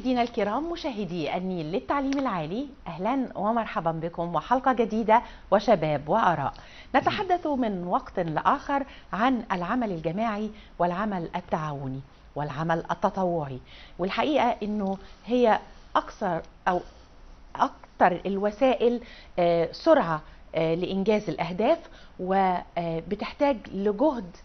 مشاهدينا الكرام مشاهدي النيل للتعليم العالي أهلا ومرحبا بكم وحلقة جديدة وشباب وآراء. نتحدث من وقت لآخر عن العمل الجماعي والعمل التعاوني والعمل التطوعي. والحقيقة إنه هي أكثر أو أكثر الوسائل آه، سرعة آه، لإنجاز الأهداف وبتحتاج لجهد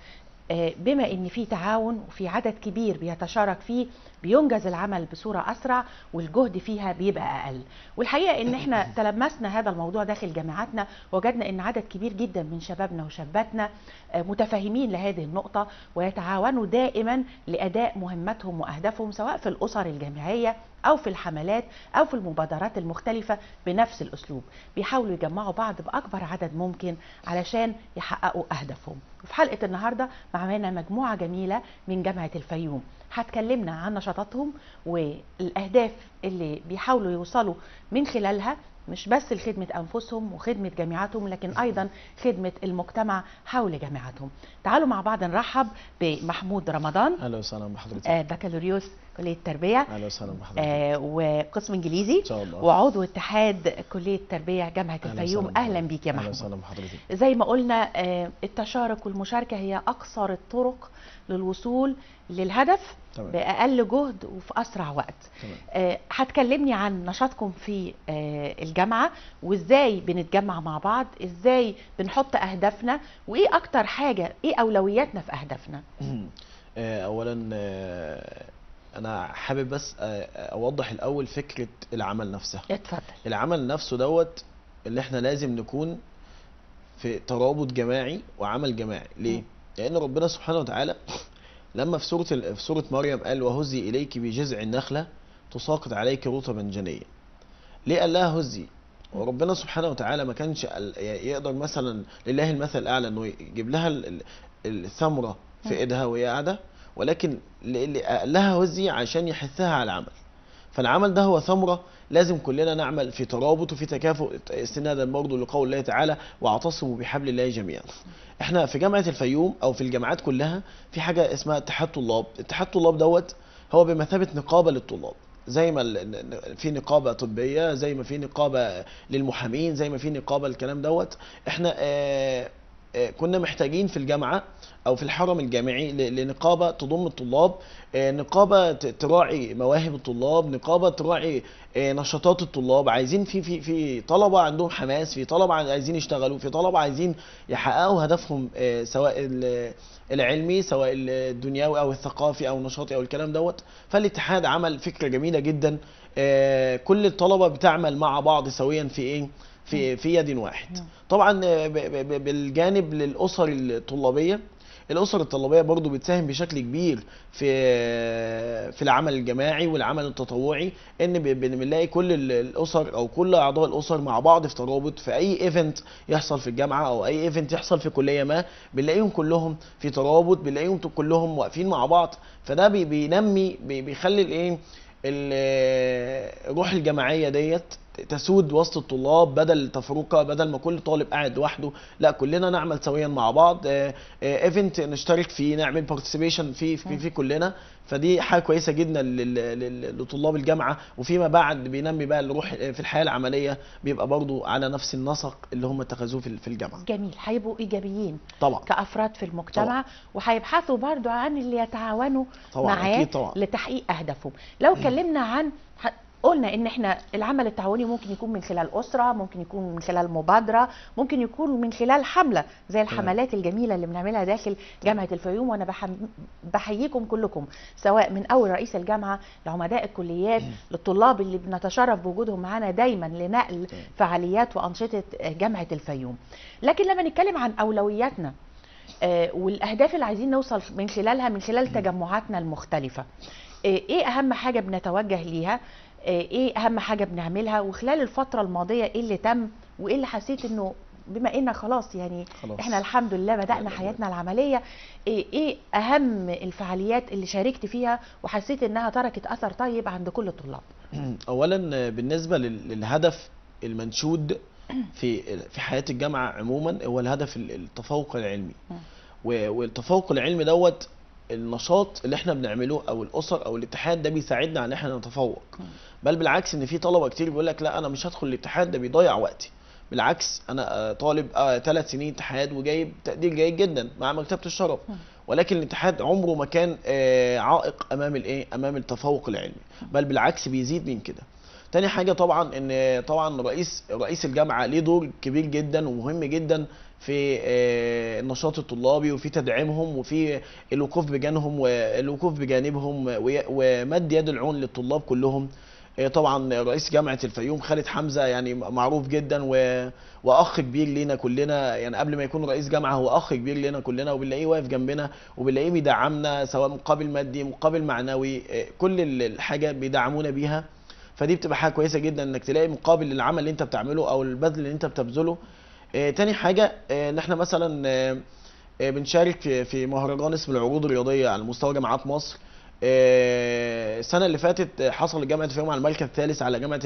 آه، بما إن في تعاون وفي عدد كبير بيتشارك فيه بينجز العمل بصورة أسرع والجهد فيها بيبقى أقل. والحقيقة إن إحنا تلمسنا هذا الموضوع داخل جامعاتنا وجدنا إن عدد كبير جدا من شبابنا وشاباتنا آه، متفاهمين لهذه النقطة ويتعاونوا دائما لأداء مهمتهم وأهدافهم سواء في الأسر الجامعية أو في الحملات أو في المبادرات المختلفة بنفس الأسلوب. بيحاولوا يجمعوا بعض بأكبر عدد ممكن علشان يحققوا أهدافهم. وفي حلقة النهارده معانا مجموعة جميلة من جامعة الفيوم. هتكلمنا عن نشاطاتهم والأهداف اللي بيحاولوا يوصلوا من خلالها مش بس لخدمة أنفسهم وخدمة جامعاتهم لكن أيضا خدمة المجتمع حول جامعاتهم. تعالوا مع بعض نرحب بمحمود رمضان أهلا وسهلا بحضرتك. آه، بكالوريوس كلية التربية. أهلا وسهلا بحضرتك. آه، وقسم إنجليزي. إن شاء الله. وعضو اتحاد كلية التربية جامعة أهلا الفيوم. أهلا. بيك يا محمود. وسهلا بحضرتك. زي ما قلنا آه، التشارك والمشاركة هي أقصر الطرق للوصول للهدف. تمام. بأقل جهد وفي أسرع وقت. تمام. آه، هتكلمني عن نشاطكم في آه، الجامعة وإزاي بنتجمع مع بعض إزاي بنحط أهدافنا وإيه أكتر حاجة إيه أولوياتنا في أهدافنا؟ آه، اولا آه، أنا حابب بس آه، أوضح الأول فكرة العمل نفسها. اتفضل. العمل نفسه دوت اللي إحنا لازم نكون في ترابط جماعي وعمل جماعي. ليه؟ مم. لأن ربنا سبحانه وتعالى لما في سورة ال- في سورة مريم قال وهزي إليك بجذع النخلة تساقط عليك رطبا جنيا ليه قال لها هزي؟ وربنا سبحانه وتعالى ما كانش يقدر مثلا لله المثل الأعلى إنه يجيب لها ال- ال- الثمرة مم. في إيدها وهي قاعدة ولكن اللي قال لها هزي عشان يحثها على العمل. فالعمل ده هو ثمرة لازم كلنا نعمل في ترابط وفي تكافؤ استنادا برضه لقول الله تعالى واعتصموا بحبل الله جميعا. إحنا في جامعة الفيوم أو في الجامعات كلها في حاجة اسمها اتحاد طلاب، اتحاد طلاب دوت هو بمثابة نقابة للطلاب. زي ما في نقابة طبية زي ما في نقابة للمحامين زي ما في نقابة الكلام دوت إحنا آه، كنا محتاجين في الجامعة أو في الحرم الجامعي لنقابة تضم الطلاب آه، نقابة تراعي مواهب الطلاب نقابة تراعي آه، نشاطات الطلاب. عايزين في في في طلبة عندهم حماس في طلبة عايزين يشتغلوا في طلبة عايزين يحققوا هدفهم آه، سواء ال- العلمي سواء الدنيوي أو الثقافي أو النشاطي أو الكلام دوت. فالاتحاد عمل فكرة جميلة جدا آه، كل الطلبة بتعمل مع بعض سويا في إيه؟ في في يد واحد. طبعا آه، بالجانب للأسر الطلابية الأسر الطلابية برضو بتساهم بشكل كبير في في العمل الجماعي والعمل التطوعي إن بنلاقي كل ال- الأسر أو كل أعضاء الأسر مع بعض في ترابط في أي event يحصل في الجامعة أو أي event يحصل في كلية ما بنلاقيهم كلهم في ترابط بنلاقيهم كلهم واقفين مع بعض. فده بي- بينمي بي- بيخلي الايه ال- الروح الجماعية ديت تسود وسط الطلاب بدل التفرقه بدل ما كل طالب قاعد لوحده. لا كلنا نعمل سويا مع بعض. event نشترك فيه نعمل participation فيه في, في كلنا. فدي حاجة كويسة جدا لطلاب الجامعة. وفيما بعد بينمي بقى الروح في الحياة العملية بيبقى برضو على نفس النسق اللي هم اتخذوه في الجامعة. جميل. هيبقوا إيجابيين طبعا. كأفراد في المجتمع. وهيبحثوا برضو عن اللي يتعاونوا معاه لتحقيق أهدافهم. لو اتكلمنا عن ح- قلنا إن إحنا العمل التعاوني ممكن يكون من خلال أسرة ممكن يكون من خلال مبادرة ممكن يكون من خلال حملة زي الحملات الجميلة اللي بنعملها داخل جامعة الفيوم وأنا بحييكم كلكم سواء من أول رئيس الجامعة لعمداء الكليات للطلاب اللي بنتشرف بوجودهم معانا دايما لنقل. فعاليات وأنشطة جامعة الفيوم. لكن لما نتكلم عن أولوياتنا آه، والأهداف اللي عايزين نوصل من خلالها من خلال تجمعاتنا المختلفة آه، إيه أهم حاجة بنتوجه ليها؟ إيه أهم حاجة بنعملها وخلال الفترة الماضية إيه اللي تم وإيه اللي حسيت إنه بما ان خلاص يعني خلاص. إحنا الحمد لله بدأنا. حياتنا العملية إيه, إيه أهم الفعاليات اللي شاركت فيها وحسيت إنها تركت أثر طيب عند كل الطلاب؟ اولا بالنسبة لل- للهدف المنشود في في حياة الجامعة عموما هو الهدف ال- التفوق العلمي. والتفوق العلمي دوت النشاط اللي إحنا بنعمله أو الأسر أو الاتحاد ده بيساعدنا على إن إحنا نتفوق. بل بالعكس إن في طلبة كتير بيقول لك لا أنا مش هدخل الاتحاد ده بيضيع وقتي. بالعكس أنا آه، طالب ثلاث سنين اتحاد وجايب تقدير جيد جدا مع مكتبة الشرف. ولكن الاتحاد عمره ما كان آه، عائق أمام الإيه؟ أمام التفوق العلمي. بل بالعكس بيزيد من كده. تاني حاجة طبعا إن طبعا رئيس رئيس الجامعة ليه دور كبير جدا ومهم جدا في آه، النشاط الطلابي وفي تدعيمهم وفي الوقوف بجانبهم والوقوف بجانبهم ومد يد العون للطلاب كلهم. آه، طبعا رئيس جامعة الفيوم خالد حمزة يعني معروف جدا و... وأخ كبير لينا كلنا. يعني قبل ما يكون رئيس جامعة هو أخ كبير لينا كلنا وبنلاقيه واقف جنبنا وبنلاقيه بيدعمنا سواء مقابل مادي مقابل معنوي آه، كل ال- الحاجة بيدعمونا بيها. فدي بتبقى حاجة كويسة جدا إنك تلاقي مقابل للعمل اللي أنت بتعمله أو البذل اللي أنت بتبذله آه، تاني حاجة آه، إن إحنا مثلا آه، آه، بنشارك في مهرجان اسمه العروض الرياضية على مستوى جامعات مصر. آه، السنة اللي فاتت آه، حصل جامعة الفيوم على المركز الثالث على جامعة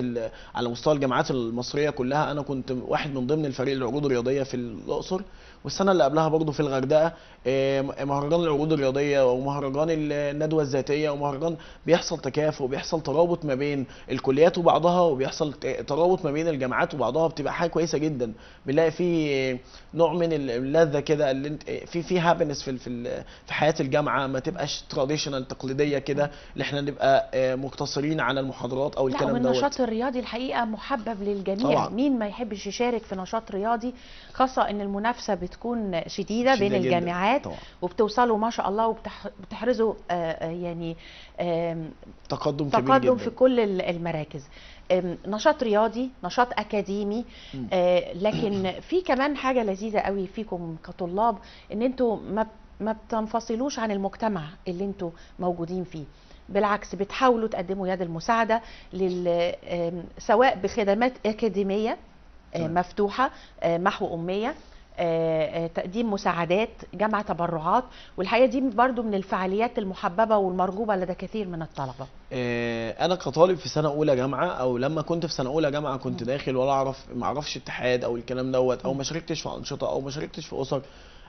على مستوى الجامعات المصرية كلها. أنا كنت واحد من ضمن الفريق العروض الرياضية في الأقصر. والسنة اللي قبلها برضو في الغردقة آه، مهرجان العروض الرياضية ومهرجان الندوة الذاتية ومهرجان بيحصل تكافؤ وبيحصل ترابط ما بين الكليات وبعضها وبيحصل ترابط ما بين الجامعات وبعضها بتبقى حاجة كويسة جدا. بنلاقي في نوع من اللذة كده اللي انت في في happiness في في حياة الجامعة ما تبقاش traditional تقليدية كده اللي إحنا نبقى آه، مقتصرين على المحاضرات أو لا الكلام دوت. والنشاط الرياضي الحقيقة محبب للجميع. طبعاً. مين ما يحبش يشارك في نشاط رياضي؟ خاصة إن المنافسة بتكون شديدة بين. الجامعات طبعا وبتوصلوا ما شاء الله وبتحرزوا يعني آم، تقدم كبير تقدم جدا في كل ال- المراكز نشاط رياضي نشاط أكاديمي. آه، لكن في كمان حاجة لذيذة قوي فيكم كطلاب إن أنتوا ما ما بتنفصلوش عن المجتمع اللي أنتوا موجودين فيه بالعكس بتحاولوا تقدموا يد المساعدة لل سواء بخدمات أكاديمية آه،. مفتوحة آه، محو أمية آه، آه، تقديم مساعدات جمع تبرعات والحقيقة دي برضو من الفعاليات المحببة والمرغوبة لدى كثير من الطلبة. آه، أنا كطالب في سنة أولى جامعة أو لما كنت في سنة أولى جامعة كنت داخل ولا أعرف ما أعرفش اتحاد أو الكلام دوت أو ما شاركتش في أنشطة أو ما شاركتش في أسر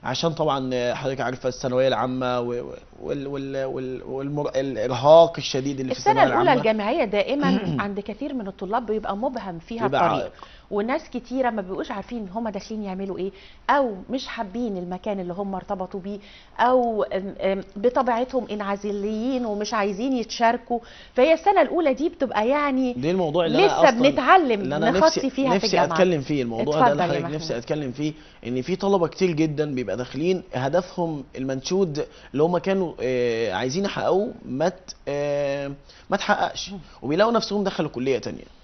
عشان طبعا آه، حضرتك عارفة الثانوية العامة وال وال وال والمر... الإرهاق الشديد اللي في السنة الأولى الجامعية دائما عند كثير من الطلاب بيبقى مبهم فيها الطريق. وناس كتيرة ما بيبقوش عارفين هم داخلين يعملوا إيه أو مش حابين المكان اللي هم ارتبطوا بيه أو بطبيعتهم انعزاليين ومش عايزين يتشاركوا. فهي السنة الأولى دي بتبقى يعني دي الموضوع اللي لسه أنا أصلا بنتعلم اللي أنا نخطي نفسي فيها في نفسي الجامعة. أتكلم فيه الموضوع ده محمود. نفسي أتكلم فيه إن في طلبة كتير جدا بيبقى داخلين هدفهم المنشود اللي هم كانوا آه، عايزين يحققوه ما آه، ما تحققش. وبيلاقوا نفسهم دخلوا كلية تانية.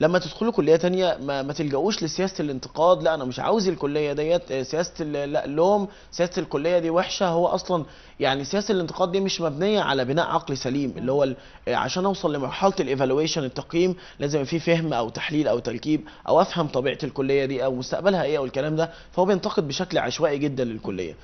لما تدخلوا كلية تانية ما, ما تلجأوش لسياسة الانتقاد لا أنا مش عاوز الكلية ديت آه، سياسة لا اللوم سياسة الكلية دي وحشة. هو أصلا يعني سياسة الانتقاد دي مش مبنية على بناء عقلي سليم اللي هو آه، عشان أوصل لمرحلة ال evaluation التقييم لازم في فهم أو تحليل أو تركيب أو أفهم طبيعة الكلية دي أو مستقبلها إيه أو الكلام ده. فهو بينتقد بشكل عشوائي جدا للكلية.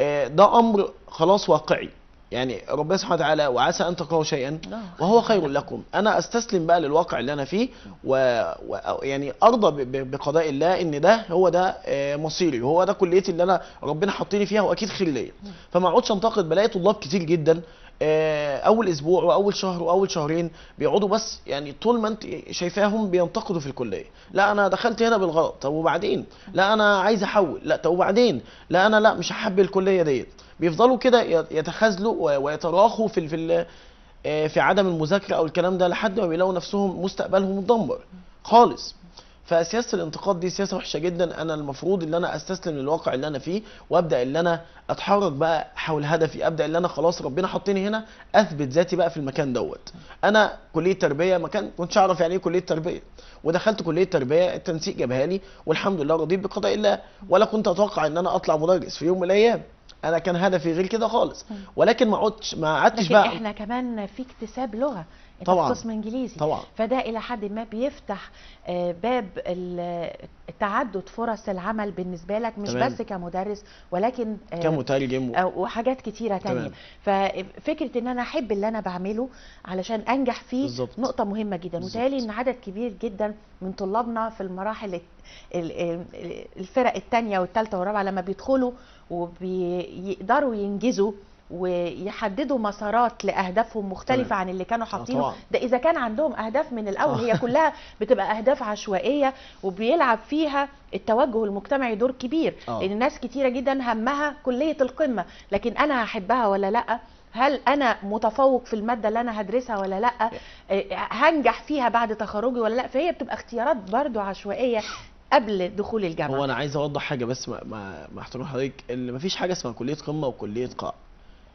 آه، ده أمر خلاص واقعي. يعني ربنا سبحانه وتعالى وعسى أن تكرهوا شيئا. وهو خير لكم. أنا أستسلم بقى للواقع اللي أنا فيه و... و... يعني أرضى ب... ب- بقضاء الله إن ده هو ده آه، مصيري وهو ده كليتي اللي أنا ربنا حاطيني فيها وأكيد خير ليا. فما اقعدش أنتقد بلاقي طلاب كتير جدا آه، أول أسبوع وأول شهر وأول شهرين بيقعدوا بس يعني طول ما أنت شايفاهم بينتقدوا في الكلية. لا أنا دخلت هنا بالغلط طب وبعدين؟ لا أنا عايز أحول لا طب وبعدين؟ لا أنا لا مش هحب الكلية ديت. بيفضلوا كده يت- يتخاذلوا ويتراخوا في في آه، في عدم المذاكرة أو الكلام ده لحد ما بيلاقوا نفسهم مستقبلهم متدمر. خالص. فسياسة الانتقاد دي سياسة وحشة جدا. أنا المفروض إن أنا أستسلم للواقع اللي أنا فيه وأبدأ إن أنا أتحرك بقى حول هدفي. أبدأ إن أنا خلاص ربنا حطني هنا أثبت ذاتي بقى في المكان دوت. أنا كلية تربية ما كان كنتش أعرف يعني إيه كلية تربية. ودخلت كلية تربية التنسيق جابها لي والحمد لله رضيت بقضاء الله. ولا كنت أتوقع إن أنا أطلع مدرس في يوم من الأيام. أنا كان هدفي غير كده خالص. ولكن ما قعدتش ما قعدتش بقى. إحنا كمان في اكتساب لغة. طبعاً. قسم إنجليزي طبعا فده إلى حد ما بيفتح آه، باب تعدد فرص العمل بالنسبة لك مش تمام. بس كمدرس ولكن آه، كمترجم وحاجات كتيرة تانية ففكره إن أنا أحب اللي أنا بعمله علشان أنجح فيه بالظبط. نقطة مهمة جدا. وتهيألي إن عدد كبير جدا من طلابنا في المراحل الفرق الثانية والثالثه والرابعة لما بيدخلوا وبيقدروا ينجزوا ويحددوا مسارات لأهدافهم مختلفة تمام. عن اللي كانوا حاطينه. طبعا. ده إذا كان عندهم أهداف من الأول. هي كلها بتبقى أهداف عشوائية وبيلعب فيها التوجه المجتمعي دور كبير آه. لأن ناس كتيرة جدا همها كلية القمة. لكن أنا هحبها ولا لأ؟ هل أنا متفوق في المادة اللي أنا هدرسها ولا لأ؟ آه، هنجح فيها بعد تخرجي ولا لأ؟ فهي بتبقى اختيارات برضو عشوائية قبل دخول الجامعة. هو أنا عايز أوضح حاجة بس مع احترام حضرتك. إن مفيش حاجة اسمها كلية قمة وكلية قاع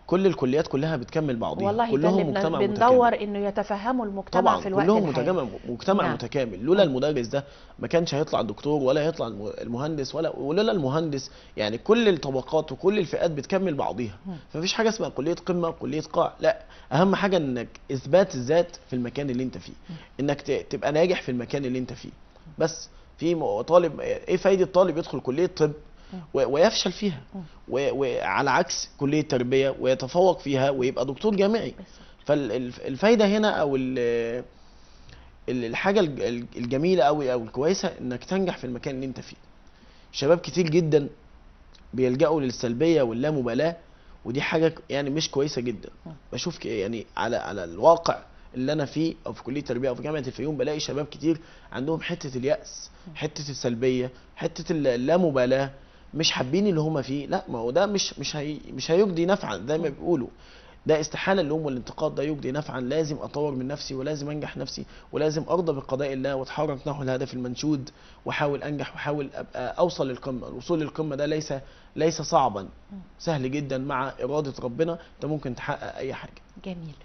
كل الكليات كلها بتكمل بعضيها. والله كلهم مجتمع بندور متكامل. إنه يتفهموا المجتمع طبعا في الوقت كلهم متجمع مجتمع نعم. متكامل. لولا المدرس ده ما كانش هيطلع الدكتور ولا هيطلع الم- المهندس ولا ولولا المهندس يعني كل الطبقات وكل الفئات بتكمل بعضيها. مم. فمفيش حاجة اسمها كلية قمة وكليه قاع لا. أهم حاجة إنك إثبات الذات في المكان اللي أنت فيه. إنك تبقى ناجح في المكان اللي أنت فيه. بس في طالب إيه فايدة طالب يدخل كلية طب؟ ويفشل فيها. وعلى عكس كلية تربيه ويتفوق فيها ويبقى دكتور جامعي. فالفايدة هنا أو ال- ال- الحاجة الج- الج- الجميلة قوي أو الكويسة إنك تنجح في المكان اللي أنت فيه. شباب كتير جدا بيلجأوا للسلبية واللامبالاة ودي حاجة يعني مش كويسة جدا. بشوف يعني على على الواقع اللي أنا فيه أو في كلية التربية أو في جامعة الفيوم بلاقي شباب كتير عندهم حتة اليأس حتة السلبية حتة ال- اللامبالاة مش حابين اللي هم فيه. لا ما هو ده مش مش هي مش هيجدي نفعا زي ما. بيقولوا. ده استحالة اللوم والانتقاد ده يجدي نفعا. لازم أطور من نفسي ولازم أنجح نفسي ولازم أرضى بقضاء الله وأتحرك نحو الهدف المنشود وأحاول أنجح وأحاول أبقى أوصل للقمة. الوصول للقمة ده ليس ليس صعبا. سهل جدا مع إرادة ربنا. أنت ممكن تحقق أي حاجة. جميل.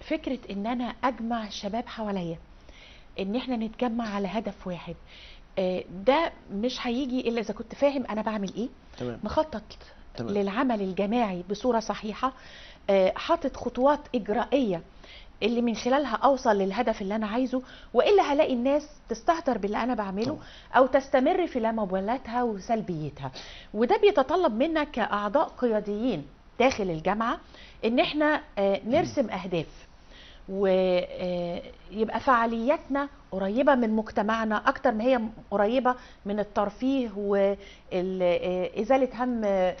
فكرة إن أنا أجمع الشباب حواليا إن إحنا نتجمع على هدف واحد ده مش هيجي إلا إذا كنت فاهم أنا بعمل إيه تمام مخطط تمام. للعمل الجماعي بصورة صحيحة آه، حاطط خطوات إجرائية اللي من خلالها أوصل للهدف اللي أنا عايزه وإلا هلاقي الناس تستهتر باللي أنا بعمله طبعا. أو تستمر في لامبالاتها وسلبيتها وده بيتطلب منا كأعضاء قياديين داخل الجامعة إن إحنا آه، نرسم أهداف ويبقى فعالياتنا قريبة من مجتمعنا أكتر ما هي قريبة من الترفيه وإزالة هم آه،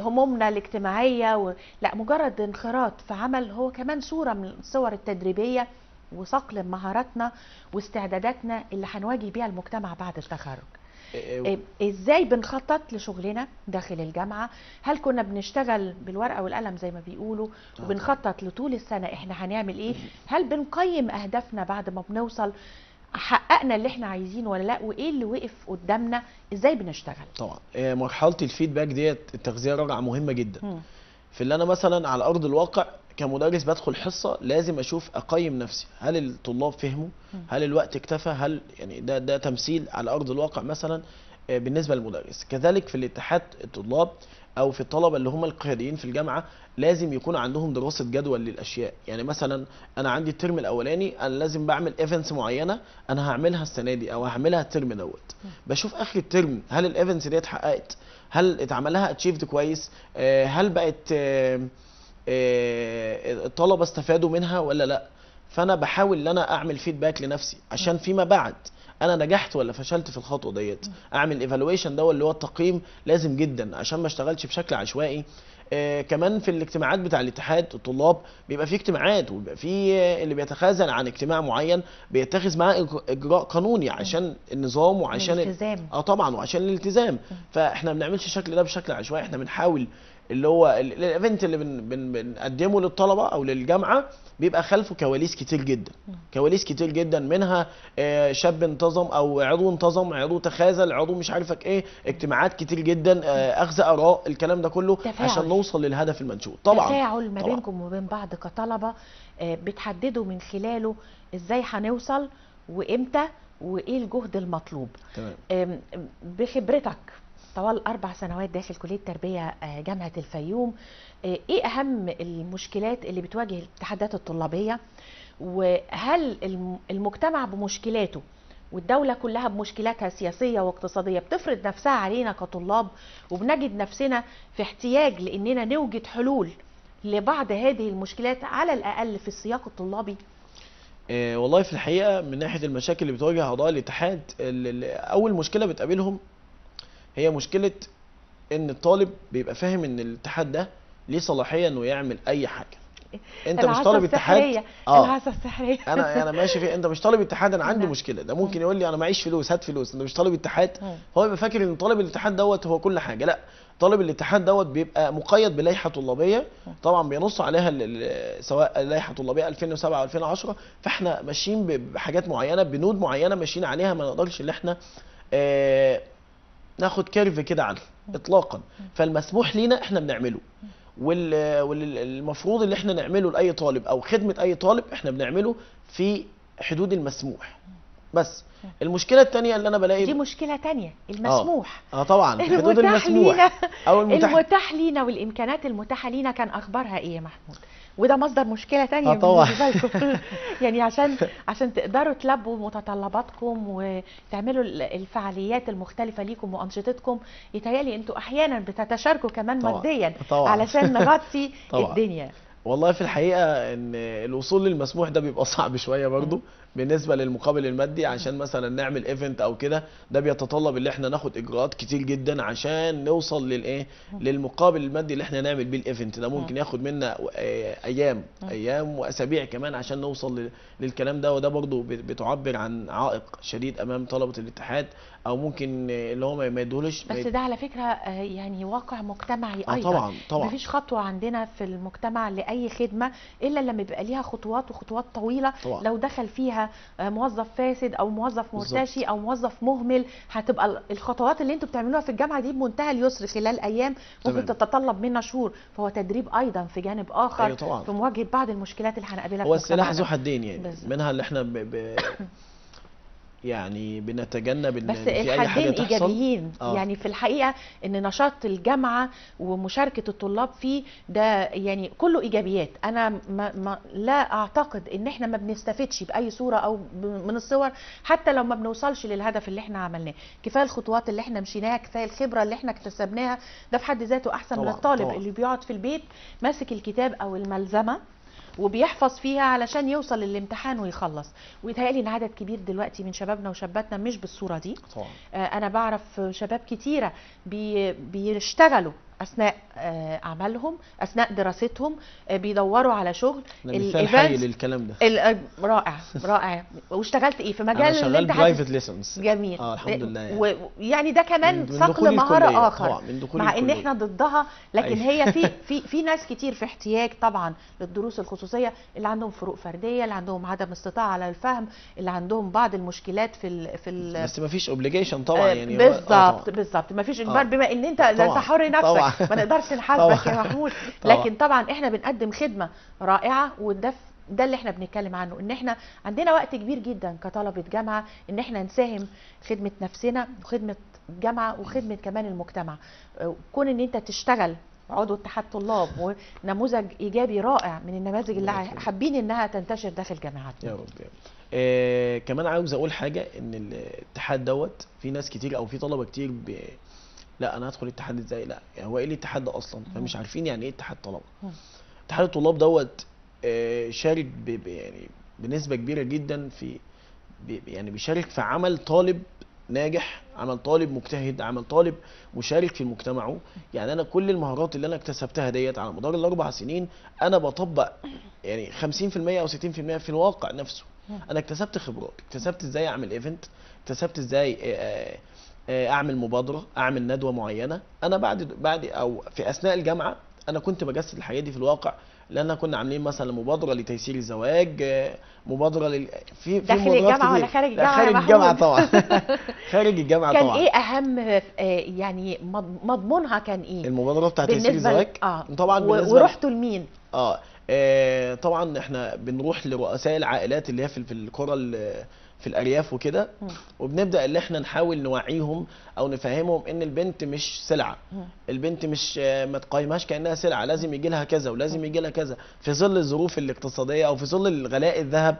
همومنا الاجتماعية و... لا مجرد انخراط في عمل هو كمان صورة من الصور التدريبية وصقل مهاراتنا واستعداداتنا اللي هنواجه بيها المجتمع بعد التخرج. إزاي بنخطط لشغلنا داخل الجامعة؟ هل كنا بنشتغل بالورقة والقلم زي ما بيقولوا؟ آه. وبنخطط لطول السنة إحنا هنعمل إيه؟ هل بنقيم أهدافنا بعد ما بنوصل؟ حققنا اللي إحنا عايزينه ولا لأ؟ وإيه اللي وقف قدامنا؟ إزاي بنشتغل؟ طبعا. إيه، مرحلة ال feedback ديت التغذية الراجعه مهمة جدا. في اللي أنا مثلا على أرض الواقع كمدرس بدخل حصة لازم أشوف أقيم نفسي. هل الطلاب فهموا. هل الوقت اكتفى؟ هل يعني ده ده تمثيل على أرض الواقع مثلا آه، بالنسبة للمدرس. كذلك في الاتحاد الطلاب أو في الطلبة اللي هم القياديين في الجامعة لازم يكون عندهم دراسة جدول للأشياء. يعني مثلا أنا عندي الترم الأولاني أنا لازم بعمل events معينة أنا هعملها السنة دي أو هعملها الترم دوت. بشوف آخر الترم هل ال events دي اتحققت هل اتعمل لها achieved كويس؟ آه، هل بقت آه، الطلبة استفادوا منها ولا لا. فأنا بحاول إن أنا أعمل feedback لنفسي عشان فيما بعد أنا نجحت ولا فشلت في الخطوة ديت. أعمل evaluation ده اللي هو التقييم لازم جدا عشان ما أشتغلش بشكل عشوائي. آه كمان في الاجتماعات بتاع الاتحاد الطلاب بيبقى في اجتماعات وبيبقى في آه، اللي بيتخاذل عن اجتماع معين بيتخذ معاه إجراء قانوني عشان النظام وعشان ال- الالتزام. آه طبعا وعشان الالتزام. فإحنا ما بنعملش الشكل ده بشكل عشوائي إحنا بنحاول اللي هو ال- ال event اللي بن بن بنقدمه للطلبة أو للجامعة بيبقى خلفه كواليس كتير جدا. كواليس كتير جدا منها آه، شاب انتظم أو عضو انتظم عضو تخاذل عضو مش عارفك إيه اجتماعات كتير جدا آه، اخذ آراء الكلام ده كله تفاعل. عشان نوصل للهدف المنشود طبعا. تفاعل ما. بينكم وبين بعض كطلبة آه، بتحددوا من خلاله إزاي هنوصل وإمتى وإيه الجهد المطلوب. تمام. بخبرتك طوال أربع سنوات داخل كلية تربية آه، جامعة الفيوم. آه، إيه أهم المشكلات اللي بتواجه الاتحادات الطلابية؟ وهل الم- المجتمع بمشكلاته والدولة كلها بمشكلاتها السياسية واقتصادية بتفرض نفسها علينا كطلاب وبنجد نفسنا في احتياج لأننا نوجد حلول لبعض هذه المشكلات على الأقل في السياق الطلابي؟ آه، والله في الحقيقة من ناحية المشاكل اللي بتواجه أعضاء الاتحاد ال- ال- أول مشكلة بتقابلهم هي مشكلة إن الطالب بيبقى فاهم إن الاتحاد ده ليه صلاحية إنه يعمل أي حاجة. أنت مش طالب اتحاد. آه. العصا السحرية. أنا أنا ماشي في أنت مش طالب اتحاد؟ أنا عندي. مشكلة. ده ممكن يقول لي أنا معيش فلوس هات فلوس. أنت مش طالب اتحاد. هو يبقى فاكر إن طالب الاتحاد دوت هو كل حاجة. لا. طالب الاتحاد دوت بيبقى مقيد بلائحة طلابية. طبعا بينص عليها سواء لائحة طلابية 2007 أو 2010 فإحنا ماشيين بحاجات معينة بنود معينة ماشيين عليها. ما نقدرش إن إحنا آه ناخد curve كده عنها اطلاقا. فالمسموح لينا إحنا بنعمله. والمفروض اللي إحنا نعمله لأي طالب أو خدمة أي طالب إحنا بنعمله في حدود المسموح. بس المشكلة الثانية اللي أنا بلاقي دي مشكلة تانية المسموح. آه. طبعا في حدود المسموح لينا أو المتاح المتاح لينا والإمكانات المتاحة لينا كان أخبارها إيه يا محمود؟ وده مصدر مشكلة تانية آه طبعا. يعني عشان عشان تقدروا تلبوا متطلباتكم وتعملوا ال- الفعاليات المختلفة ليكم وأنشطتكم يتهيألي أنتوا أحيانا بتتشاركوا كمان طبعا. ماديا طبعا. علشان نغطي طبعا. الدنيا والله في الحقيقة إن الوصول للمسموح ده بيبقى صعب شوية برضو بالنسبة للمقابل المادي عشان مثلا نعمل event أو كده ده بيتطلب ان إحنا ناخد إجراءات كتير جدا عشان نوصل للإيه؟ للمقابل المادي اللي إحنا نعمل بيه ال event ده. ممكن ياخد منا آه، أيام أيام وأسابيع كمان عشان نوصل لل- للكلام ده. وده برضو بت- بتعبر عن عائق شديد أمام طلبة الاتحاد أو ممكن آه، اللي هو ما يدولش بس ده على فكرة آه، يعني واقع مجتمعي آه أيضا. طبعا طبعا. مفيش خطوة عندنا في المجتمع لأي خدمة إلا لما يبقى ليها خطوات وخطوات طويلة. طبعا. لو دخل فيها آه، موظف فاسد أو موظف. مرتشي أو موظف مهمل هتبقى ال- الخطوات اللي أنتوا بتعملوها في الجامعة دي بمنتهى اليسر خلال أيام ممكن. تتطلب منا شهور فهو تدريب أيضا في جانب آخر أيوة طبعا. في مواجهة بعض المشكلات اللي هنقابلها هو السلاح ذو. حدين يعني بالظبط. منها اللي إحنا ب... ب... يعني بنتجنب إن بس في أي حاجة تحصل إيجابيين آه. يعني في الحقيقة إن نشاط الجامعة ومشاركة الطلاب فيه ده يعني كله إيجابيات أنا ما ما لا أعتقد إن إحنا ما بنستفدش بأي صورة أو من الصور حتى لو ما بنوصلش للهدف اللي إحنا عملناه كفاية الخطوات اللي إحنا مشيناها كفاية الخبرة اللي إحنا اكتسبناها ده في حد ذاته أحسن من طبعاً، الطالب طبعاً. اللي بيقعد في البيت ماسك الكتاب أو الملزمة وبيحفظ فيها علشان يوصل للامتحان ويخلص. ويتهيألي إن عدد كبير دلوقتي من شبابنا وشاباتنا مش بالصورة دي. طبعا. آه، أنا بعرف شباب كتيرة بي بيشتغلوا أثناء آه، أعمالهم أثناء دراستهم آه، بيدوروا على شغل مثال حي للكلام ده آه، رائع رائع واشتغلت إيه في مجال اللي شغال انت هت- برايفت ليسنس جميل آه الحمد لله يعني. و- يعني ده كمان صقل مهارة الكلية، آخر من مع إن الكلية. إحنا ضدها لكن أيوة. هي في في في ناس كتير في احتياج طبعا للدروس الخصوصية اللي عندهم فروق فردية اللي عندهم عدم استطاعة على الفهم اللي عندهم بعض المشكلات في ال في ال بس ما فيش اوبليجيشن طبعا يعني بالظبط. بالظبط ما فيش إجبار. بما إن أنت انت. حر نفسك طبعاً. ما نقدرش نحاسبك يا. محمود. لكن طبعا إحنا بنقدم خدمة رائعة وده ده اللي إحنا بنتكلم عنه إن إحنا عندنا وقت كبير جدا كطلبة جامعة إن إحنا نساهم خدمة نفسنا وخدمة الجامعة وخدمة كمان المجتمع كون إن أنت تشتغل عضو اتحاد طلاب ونموذج إيجابي رائع من النماذج اللي يخليك. حابين إنها تنتشر داخل جامعاتنا يا رب يا رب آه كمان عاوز أقول حاجة إن الاتحاد دوت في ناس كتير أو في طلبة كتير. لا أنا هدخل الاتحاد إزاي لا يعني هو إيه الاتحاد ده أصلا فمش عارفين يعني إيه اتحاد طلبة. اتحاد الطلاب دوت آه شارك. يعني بنسبة كبيرة جدا في. يعني بيشارك في عمل طالب ناجح عمل طالب مجتهد عمل طالب مشارك في مجتمعه يعني أنا كل المهارات اللي أنا اكتسبتها ديت على مدار الأربع سنين أنا بطبق يعني 50% أو 60% في الواقع نفسه أنا اكتسبت خبرات اكتسبت إزاي أعمل ايفنت اكتسبت إزاي آه، آه، أعمل مبادرة أعمل ندوة معينة. أنا بعد بعد أو في أثناء الجامعة أنا كنت بجسد الحاجات دي في الواقع لأن كنا عاملين مثلا مبادرة لتيسير الزواج آه، مبادرة لل... في في داخل الجامعة ولا. خارج يا خارج الجامعة؟ طبعا. خارج الجامعة كان طبعا. إيه أهم آه، يعني مض- مضمونها كان إيه؟ المبادرة بتاعت تيسير الزواج؟ آه. طبعا بالنسبة ورحتوا لمين؟ آه آه، طبعا إحنا بنروح لرؤساء العائلات اللي هي في القرى ال- في الارياف وكده. وبنبدأ اللي إحنا نحاول نوعيهم أو نفهمهم إن البنت مش سلعة. البنت مش آه، ما تقيمهاش كأنها سلعة لازم يجي لها كذا ولازم يجي لها كذا في ظل الظروف الاقتصادية أو في ظل الغلاء الذهب.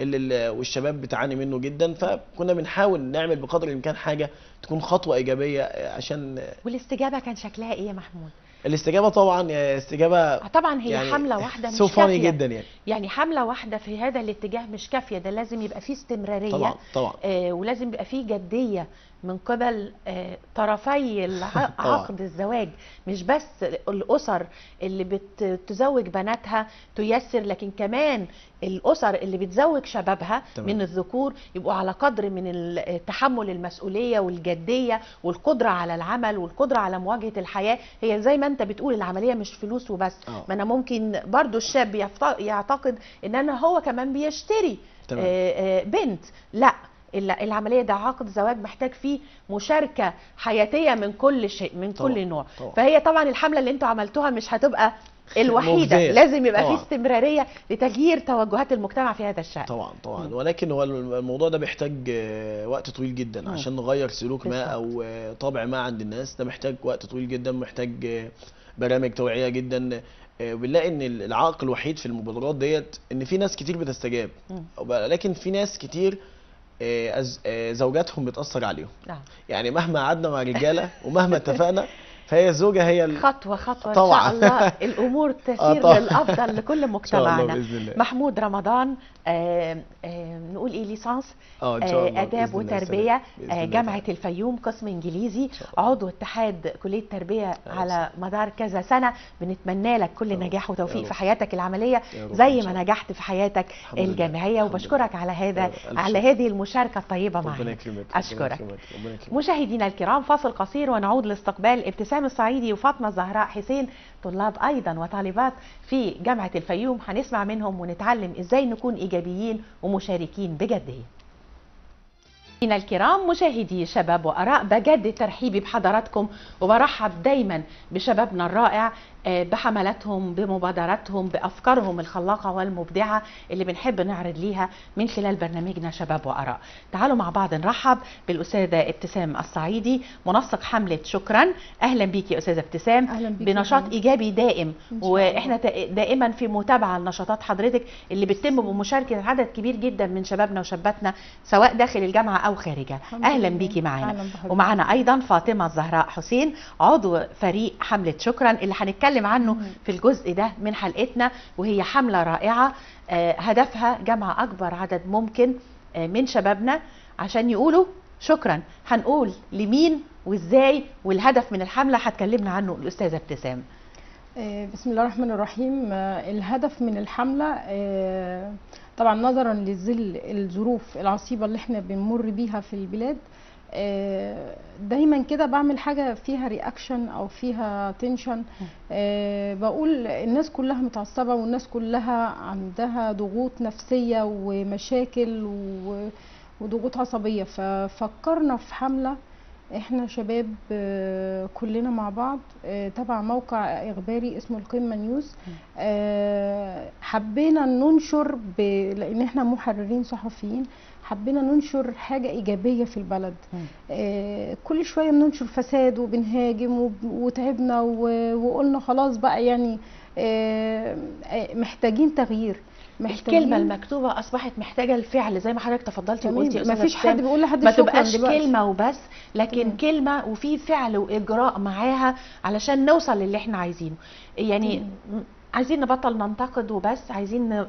اللي ال- والشباب بتعاني منه جدا فكنا بنحاول نعمل بقدر الإمكان حاجة تكون خطوة إيجابية آه، عشان آه، والاستجابة كان شكلها إيه يا محمود الاستجابة طبعا آه، استجابة آه، طبعا هي يعني حملة واحدة مش كافية. جدا يعني. يعني حملة واحدة في هذا الاتجاه مش كافية. ده لازم يبقى فيه استمراريه استمرارية. طبعا طبعا. آه، ولازم يبقى فيه جدية. من قبل آه، طرفي طبعا. عقد الزواج مش بس الأسر اللي بتزوج بناتها تيسر لكن كمان الأسر اللي بتزوج شبابها تمام. من الذكور يبقوا على قدر من تحمل المسؤولية والجدية والقدرة على العمل والقدرة على مواجهة الحياة هي زي ما انت بتقول العملية مش فلوس وبس آه. ما أنا ممكن برضو الشاب يعتقد إن أنا هو كمان بيشتري تمام. آه، آه، بنت لا العملية ده عقد زواج محتاج فيه مشاركة حياتية من كل شيء من طبعا، كل نوع طبعا. فهي طبعا الحملة اللي أنتوا عملتوها مش هتبقى الوحيدة مجزية. لازم يبقى. في استمرارية لتغيير توجهات المجتمع في هذا الشأن طبعا طبعا مم. ولكن هو الموضوع ده بيحتاج آه، وقت طويل جدا مم. عشان نغير سلوك ما. أو آه، طبع ما عند الناس ده محتاج وقت طويل جدا محتاج آه، برامج توعية جدا بنلاقي إن العائق الوحيد في المبادرات ديت إن في ناس كتير بتستجاب. لكن في ناس كتير زوجاتهم بتأثر عليهم. نعم. يعني مهما قعدنا مع رجالة ومهما اتفقنا فهي الزوجة هي. خطوة خطوة طبعا. إن شاء الله الأمور تسير طبعا. للأفضل لكل مجتمعنا بإذن الله محمود رمضان آه، آه، نقول إيه ليسانس آه، آه، الله جامعة تعالى. الفيوم قسم الله. عضو اتحاد كلية تربية يا على مدار كذا سنة بنتمنى لك كل. نجاح وتوفيق في. حياتك إن زي ما. نجحت في حياتك الحمد وبشكرك. على هذا على. هذه معنا أشكرك. يكرمك. ربنا يكرمك. مشاهدينا الكرام فاصل قصير ونعود لاستقبال ابتسام الصعيدي وفاطمة الزهراء حسين طلاب أيضا وطالبات في جامعة الفيوم. هنسمع منهم ونتعلم إزاي نكون إيجابيين ومشاركين بجدية مشاهدينا الكرام مشاهدي شباب وآراء بجد ترحيبي بحضراتكم. وبرحب دايما بشبابنا الرائع بحملاتهم بمبادراتهم بأفكارهم الخلاقة والمبدعة اللي بنحب نعرض ليها من خلال برنامجنا شباب وآراء تعالوا مع بعض نرحب بالأستاذة ابتسام الصعيدي منسق حملة شكرا أهلا بيكي أستاذة ابتسام أهلا بيكي بنشاط فندم. إيجابي دائم. وإحنا دائما في متابعة لنشاطات حضرتك اللي بتتم بمشاركة عدد كبير جدا من شبابنا وشاباتنا سواء داخل الجامعة أو خارجها أهلا لله. بيكي معانا أهلا. ومعانا أيضا فاطمة الزهراء حسين عضو فريق حملة شكرا اللي هنتكلم عنه مم. في الجزء ده من حلقتنا وهي حملة رائعة. آه، هدفها جمع أكبر عدد ممكن آه، من شبابنا عشان يقولوا شكرا. هنقول لمين وإزاي والهدف من الحملة هتكلمنا عنه الأستاذة ابتسام. آه، بسم الله الرحمن الرحيم. الهدف من الحملة طبعا نظرا لظل الظروف العصيبة اللي إحنا بنمر بيها في البلاد دايما كده بعمل حاجة فيها reaction أو فيها tension بقول الناس كلها متعصبة والناس كلها عندها ضغوط نفسية ومشاكل وضغوط عصبية. ففكرنا في حملة إحنا شباب آه، كلنا مع بعض آه، تبع موقع إخباري اسمه القمة نيوز. آه، حبينا ننشر ب... لأن إحنا محررين صحفيين. حبينا ننشر حاجة إيجابية في البلد آه، كل شوية بننشر فساد وبنهاجم وب- وتعبنا وقلنا خلاص بقى يعني آه، آه، محتاجين تغيير الكلمة المكتوبة أصبحت محتاجة الفعل زي ما حضرتك تفضلتي وقلتي يا ما فيش. حد بيقول لحد ما تبقاش. كلمة وبس لكن تمام. كلمة وفي فعل وإجراء معاها علشان نوصل للي إحنا عايزينه يعني م- عايزين نبطل ننتقد وبس عايزين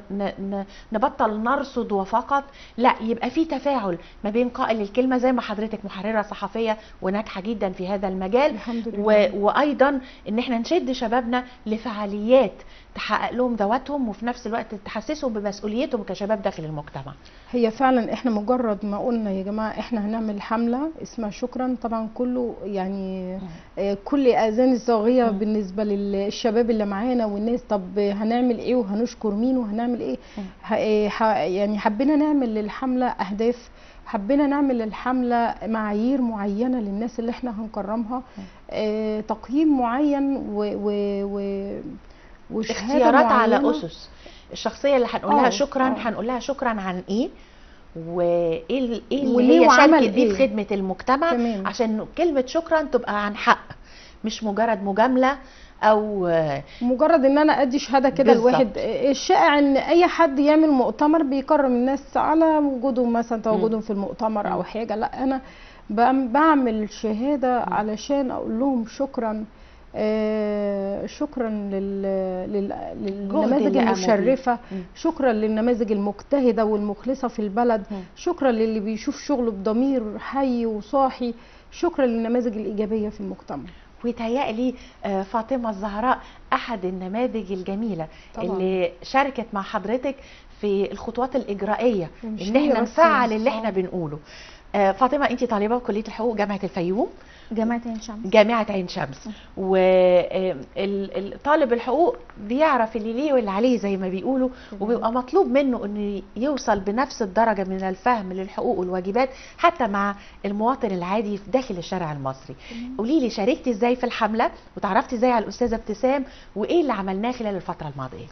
نبطل نرصد وفقط. لا يبقى في تفاعل ما بين قائل الكلمة زي ما حضرتك محررة صحفية وناجحة جدا في هذا المجال. الحمد لله. و... وأيضا إن إحنا نشد شبابنا لفعاليات تحقق لهم ذواتهم وفي نفس الوقت تحسسهم بمسؤوليتهم كشباب داخل المجتمع. هي فعلا إحنا مجرد ما قلنا يا جماعة إحنا هنعمل حملة اسمها شكرا طبعا كله يعني آه، كل اذان الصاغية. بالنسبة للشباب اللي معانا والناس طب هنعمل إيه وهنشكر مين وهنعمل إيه؟ آه، ح- يعني حبينا نعمل للحمله أهداف حبينا نعمل للحمله معايير معينة للناس اللي إحنا هنكرمها آه، تقييم معين و, و, و اختيارات على. أسس الشخصية اللي هنقول لها آه، شكرا آه. هنقول لها شكرا عن إيه وإيه إيه اللي وليه هي شاركت بيه إيه؟ في خدمة المجتمع تمام. عشان كلمة شكرا تبقى عن حق مش مجرد مجاملة أو آه، مجرد إن أنا أدي شهادة كده. لواحد الشائع إن أي حد يعمل مؤتمر بيكرم الناس على وجودهم مثلا تواجدهم في المؤتمر. أو حاجة لا أنا بعم- بعمل شهادة علشان أقول لهم شكرا شكرا لل... لل... للنماذج مم. شكرا للنماذج المجتهدة والمخلصة في البلد. شكرا للي بيشوف شغله بضمير حي وصاحي شكرا للنماذج الإيجابية في المجتمع ويتهيألي آه، فاطمة الزهراء أحد النماذج الجميلة طبعاً. اللي شاركت مع حضرتك في الخطوات ومش إن إحنا نفعل اللي آه. إحنا بنقوله آه، فاطمة أنت طالبة في كلية الحقوق جامعة الفيوم جامعة عين شمس. جامعة عين شمس. وطالب الحقوق بيعرف اللي ليه واللي عليه زي ما بيقولوا وبيبقى مطلوب منه انه يوصل بنفس الدرجة من الفهم للحقوق والواجبات حتى مع المواطن العادي في داخل الشارع المصري. قولي لي شاركتي إزاي في الحملة؟ وتعرفتي إزاي على الأستاذة ابتسام؟ وإيه اللي عملناه خلال الفترة الماضية؟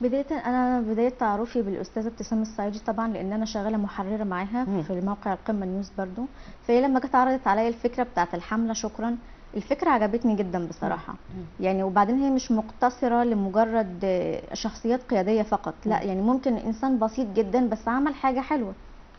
بداية أنا بداية تعرفي بالأستاذة ابتسام الصعيدي طبعا لأن أنا شغالة محررة معاها مم. في موقع القمة نيوز برضو. فهي لما جت عرضت عليا الفكرة بتاعت الحملة شكرا. الفكرة عجبتني جدا بصراحة. يعني وبعدين هي مش مقتصرة لمجرد شخصيات قيادية فقط. لا يعني ممكن إنسان بسيط جدا بس عمل حاجة حلوة.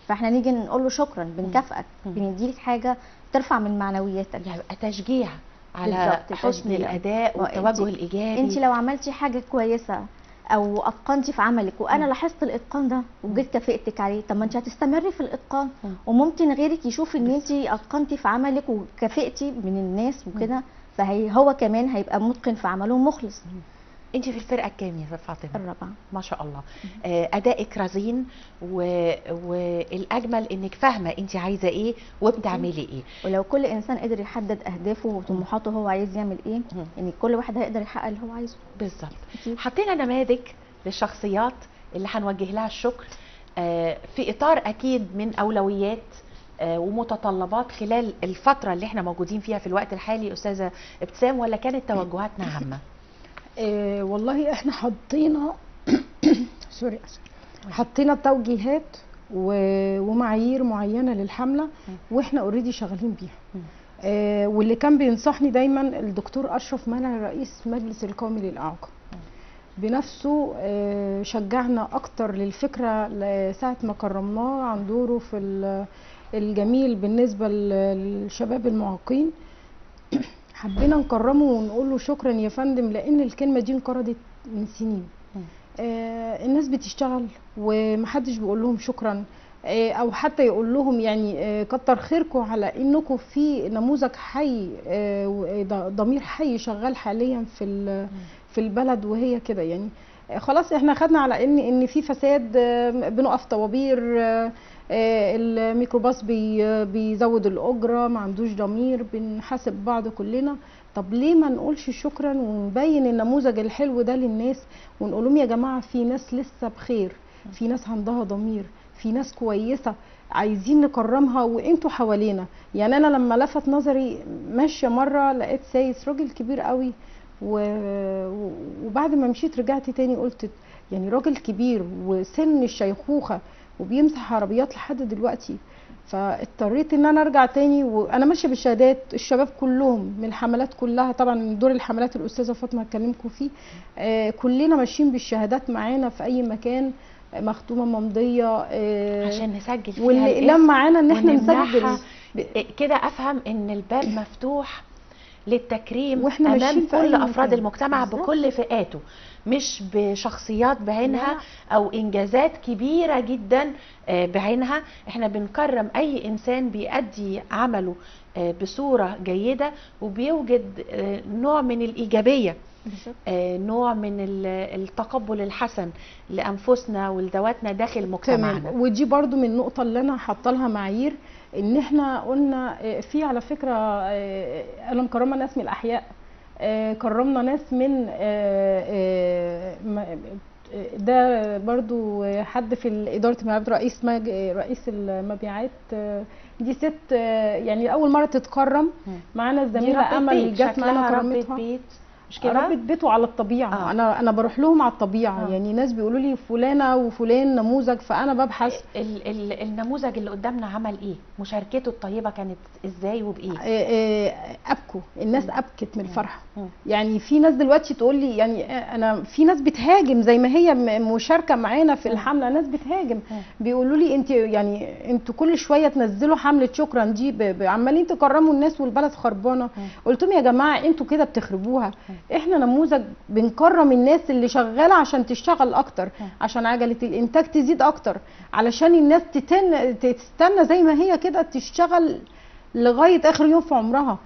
فإحنا نيجي نقول له شكرا بنكافئك مم. بنديك حاجة ترفع من معنوياتك. يبقى تشجيع على حسن وأنت- والتوجه الإيجابي. انت لو عملتي حاجة كويسة أو اتقنتي في عملك. وأنا. لاحظت الإتقان ده وجيت كافئتك عليه. طب ما أنت هتستمري في الإتقان. مم. وممكن غيرك يشوف إن أنت أتقنتي في عملك وكافئتي من الناس وكده فهي هو كمان هيبقى متقن في عمله ومخلص. انت في الفرقة الكام يا فاطمة؟ الرابعة. ما شاء الله. آه، ادائك رزين و... والأجمل إنك فاهمة انت عايزة إيه وبتعملي إيه. ولو كل إنسان قدر يحدد أهدافه وطموحاته هو عايز يعمل إيه مم. يعني كل واحد هيقدر يحقق اللي هو عايزه. بالظبط. حطينا نماذج للشخصيات اللي هنوجه لها الشكر. آه، في إطار أكيد من أولويات آه، ومتطلبات خلال الفترة اللي إحنا موجودين فيها في الوقت الحالي أستاذة ابتسام ولا كانت توجهاتنا عامة؟ آه والله إحنا حطينا sorry. حطينا توجيهات و- ومعايير معينة للحملة وإحنا already شغالين بيها. آه واللي كان بينصحني دايما الدكتور أشرف منع رئيس مجلس القومي للاعاقه بنفسه آه، شجعنا أكتر للفكرة ساعه ما كرمناه عن دوره في ال- الجميل بالنسبة للشباب المعاقين. حبينا نكرمه ونقول له شكرا يا فندم لأن الكلمة دي انقرضت من سنين. آه الناس بتشتغل ومحدش بيقول لهم شكرا. آه أو حتى يقول لهم يعني آه كتر خيركم على إنكم في نموذج حي آه ض- ضمير حي شغال حاليا في في البلد وهي كده يعني. آه خلاص إحنا خدنا على إن إن في فساد آه بنقف طوابير آه آه، الميكروباص بي بيزود الأجرة ما عندوش ضمير بنحاسب بعض كلنا. طب ليه ما نقولش شكرا ونبين النموذج الحلو ده للناس ونقول لهم يا جماعة في ناس لسه بخير في ناس عندها ضمير في ناس كويسة عايزين نكرمها وانتوا حوالينا. يعني أنا لما لفت نظري ماشية مرة لقيت سايس راجل كبير قوي و... وبعد ما مشيت رجعت تاني قلت يعني راجل كبير وسن الشيخوخة. وبيمسح عربيات لحد دلوقتي فاضطريت إن أنا أرجع تاني وأنا ماشية بالشهادات الشباب كلهم من الحملات كلها طبعا من دور الحملات الأستاذة فاطمة هتكلمكم فيه آه كلنا ماشيين بالشهادات معانا في أي مكان مختومة ممضية آه عشان نسجل فيها والاقلام الاسم معانا إن إحنا. نسجل كده أفهم إن الباب مفتوح للتكريم وإحنا أمام كل أفراد مكان. المجتمع. بكل فئاته مش بشخصيات بعينها. أو إنجازات كبيرة جدا آه، بعينها. إحنا بنكرم أي إنسان بيأدي عمله آه، بصورة جيدة وبيوجد آه، نوع من الإيجابية نوع من ال- التقبل الحسن لأنفسنا ولذواتنا داخل مجتمعنا. تمام. ودي برضو من النقطة اللي أنا حاطة لها معايير إن إحنا قلنا في على فكرة آه، أنا مكرمة ناس من الأحياء. آه، كرمنا ناس من آه، آه، ده برضو حد في إدارة المبيعات رئيس مج... رئيس المبيعات آه، دي ست آه، يعني أول مرة تتكرم. معانا بيت، جت شكلها معانا كرمتها بيت. مش كده؟ ربت بيته على الطبيعة. آه. أنا أنا بروح لهم على الطبيعة. آه. يعني ناس بيقولوا لي فلانة وفلان نموذج فأنا ببحث. ال ال النموذج اللي قدامنا عمل إيه؟ مشاركته الطيبة كانت إزاي وبإيه؟ آه، آه، أبكوا. الناس أبكت من الفرحه. يعني في ناس دلوقتي تقول لي يعني آه، أنا في ناس بتهاجم زي ما هي م- مشاركة معانا في. الحملة. ناس بتهاجم. بيقولوا لي أنت يعني أنتوا كل شوية تنزلوا حملة شكرا. دي عمالين تكرموا الناس والبلد خربانة. قلت لهم يا جماعة أنتوا كده بتخربوها. إحنا نموذج بنكرم الناس اللي شغالة عشان تشتغل أكتر عشان عجلة الإنتاج تزيد أكتر علشان الناس تتن تستنى زي ما هي كده تشتغل لغاية آخر يوم في عمرها.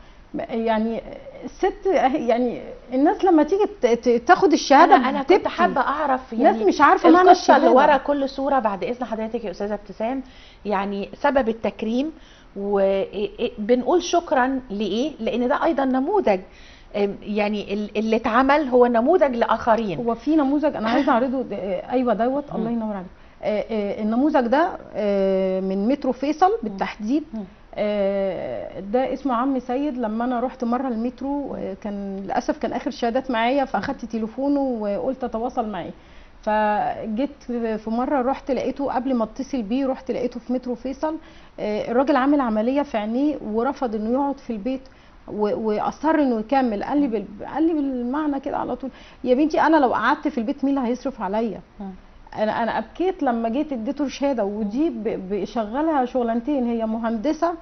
يعني الست يعني الناس لما تيجي تاخد الشهادة أنا أنا كنت. حابة أعرف الناس يعني مش عارفة معنى القصة اللي الشهادة. ورا كل صورة بعد إذن حضرتك يا أستاذة ابتسام يعني سبب التكريم وبنقول شكرا لإيه؟ لأن ده أيضا نموذج. يعني ال- اللي اتعمل هو نموذج لآخرين. هو في نموذج أنا عايزة أعرضه أيوه دوت. الله ينور عليك. النموذج ده من مترو فيصل بالتحديد. ده اسمه عم سيد. لما أنا رحت مرة المترو كان للأسف كان آخر شهادات معايا فأخدت تليفونه وقلت أتواصل معاه. فجيت في مرة رحت لقيته قبل ما اتصل بيه رحت لقيته في مترو فيصل. الراجل عامل عملية في عينيه ورفض إنه يقعد في البيت. وأصر إنه يكمل. قال لي بال... قال لي بالمعنى كده على طول. يا بنتي أنا لو قعدت في البيت مين اللي هيصرف عليا. أنا أنا أبكيت لما جيت اديته شهاده ودي ب- بشغلها شغلانتين هي مهندسة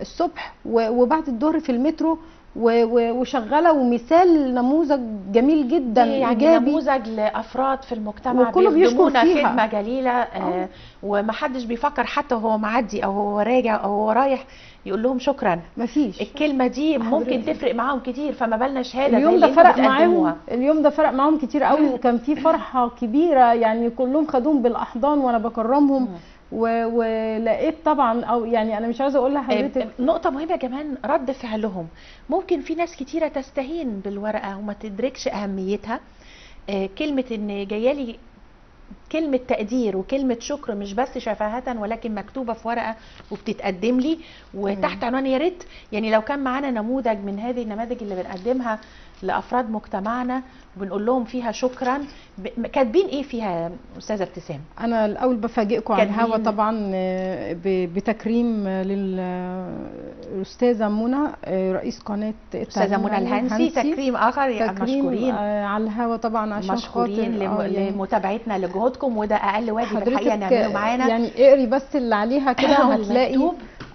الصبح وبعد الظهر في المترو وشغاله ومثال نموذج جميل جدا دي يعني إيجابي نموذج لأفراد في المجتمع وكله بيشكر فيها. خدمه جليلة آه آه. ومحدش بيفكر حتى وهو معدي أو هو راجع أو هو رايح يقول لهم شكرا مفيش الكلمة دي ممكن. تفرق معاهم كتير فما بالنا شهادة اليوم ده فرق معاهم. اليوم ده فرق معاهم كتير قوي وكان في فرحة كبيرة يعني كلهم خدوهم بالأحضان وأنا بكرمهم. ولقيت طبعا أو يعني أنا مش عايزة أقول لحضرتك نقطة مهمة كمان رد فعلهم. ممكن في ناس كتيرة تستهين بالورقة وما تدركش أهميتها. آه، كلمة إن جايالي كلمة تقدير وكلمة شكر مش بس شفاهة ولكن مكتوبة في ورقة وبتتقدم لي. وتحت عنوان يا ريت يعني لو كان معانا نموذج من هذه النماذج اللي بنقدمها لأفراد مجتمعنا وبنقول لهم فيها شكرا كاتبين إيه فيها يا أستاذة ابتسام؟ أنا الأول بفاجئكم على الهوا طبعا آه، بتكريم للاستاذه منى آه، رئيس قناة التعليم منى الهنسي تكريم يا تكريم مشكورين آه، على الهوا طبعا عشان مشكورين خاطر يعني لمتابعتنا لجهودكم وده أقل واجب الحقيقة نعمله معانا يعني اقري بس اللي عليها كده هتلاقي.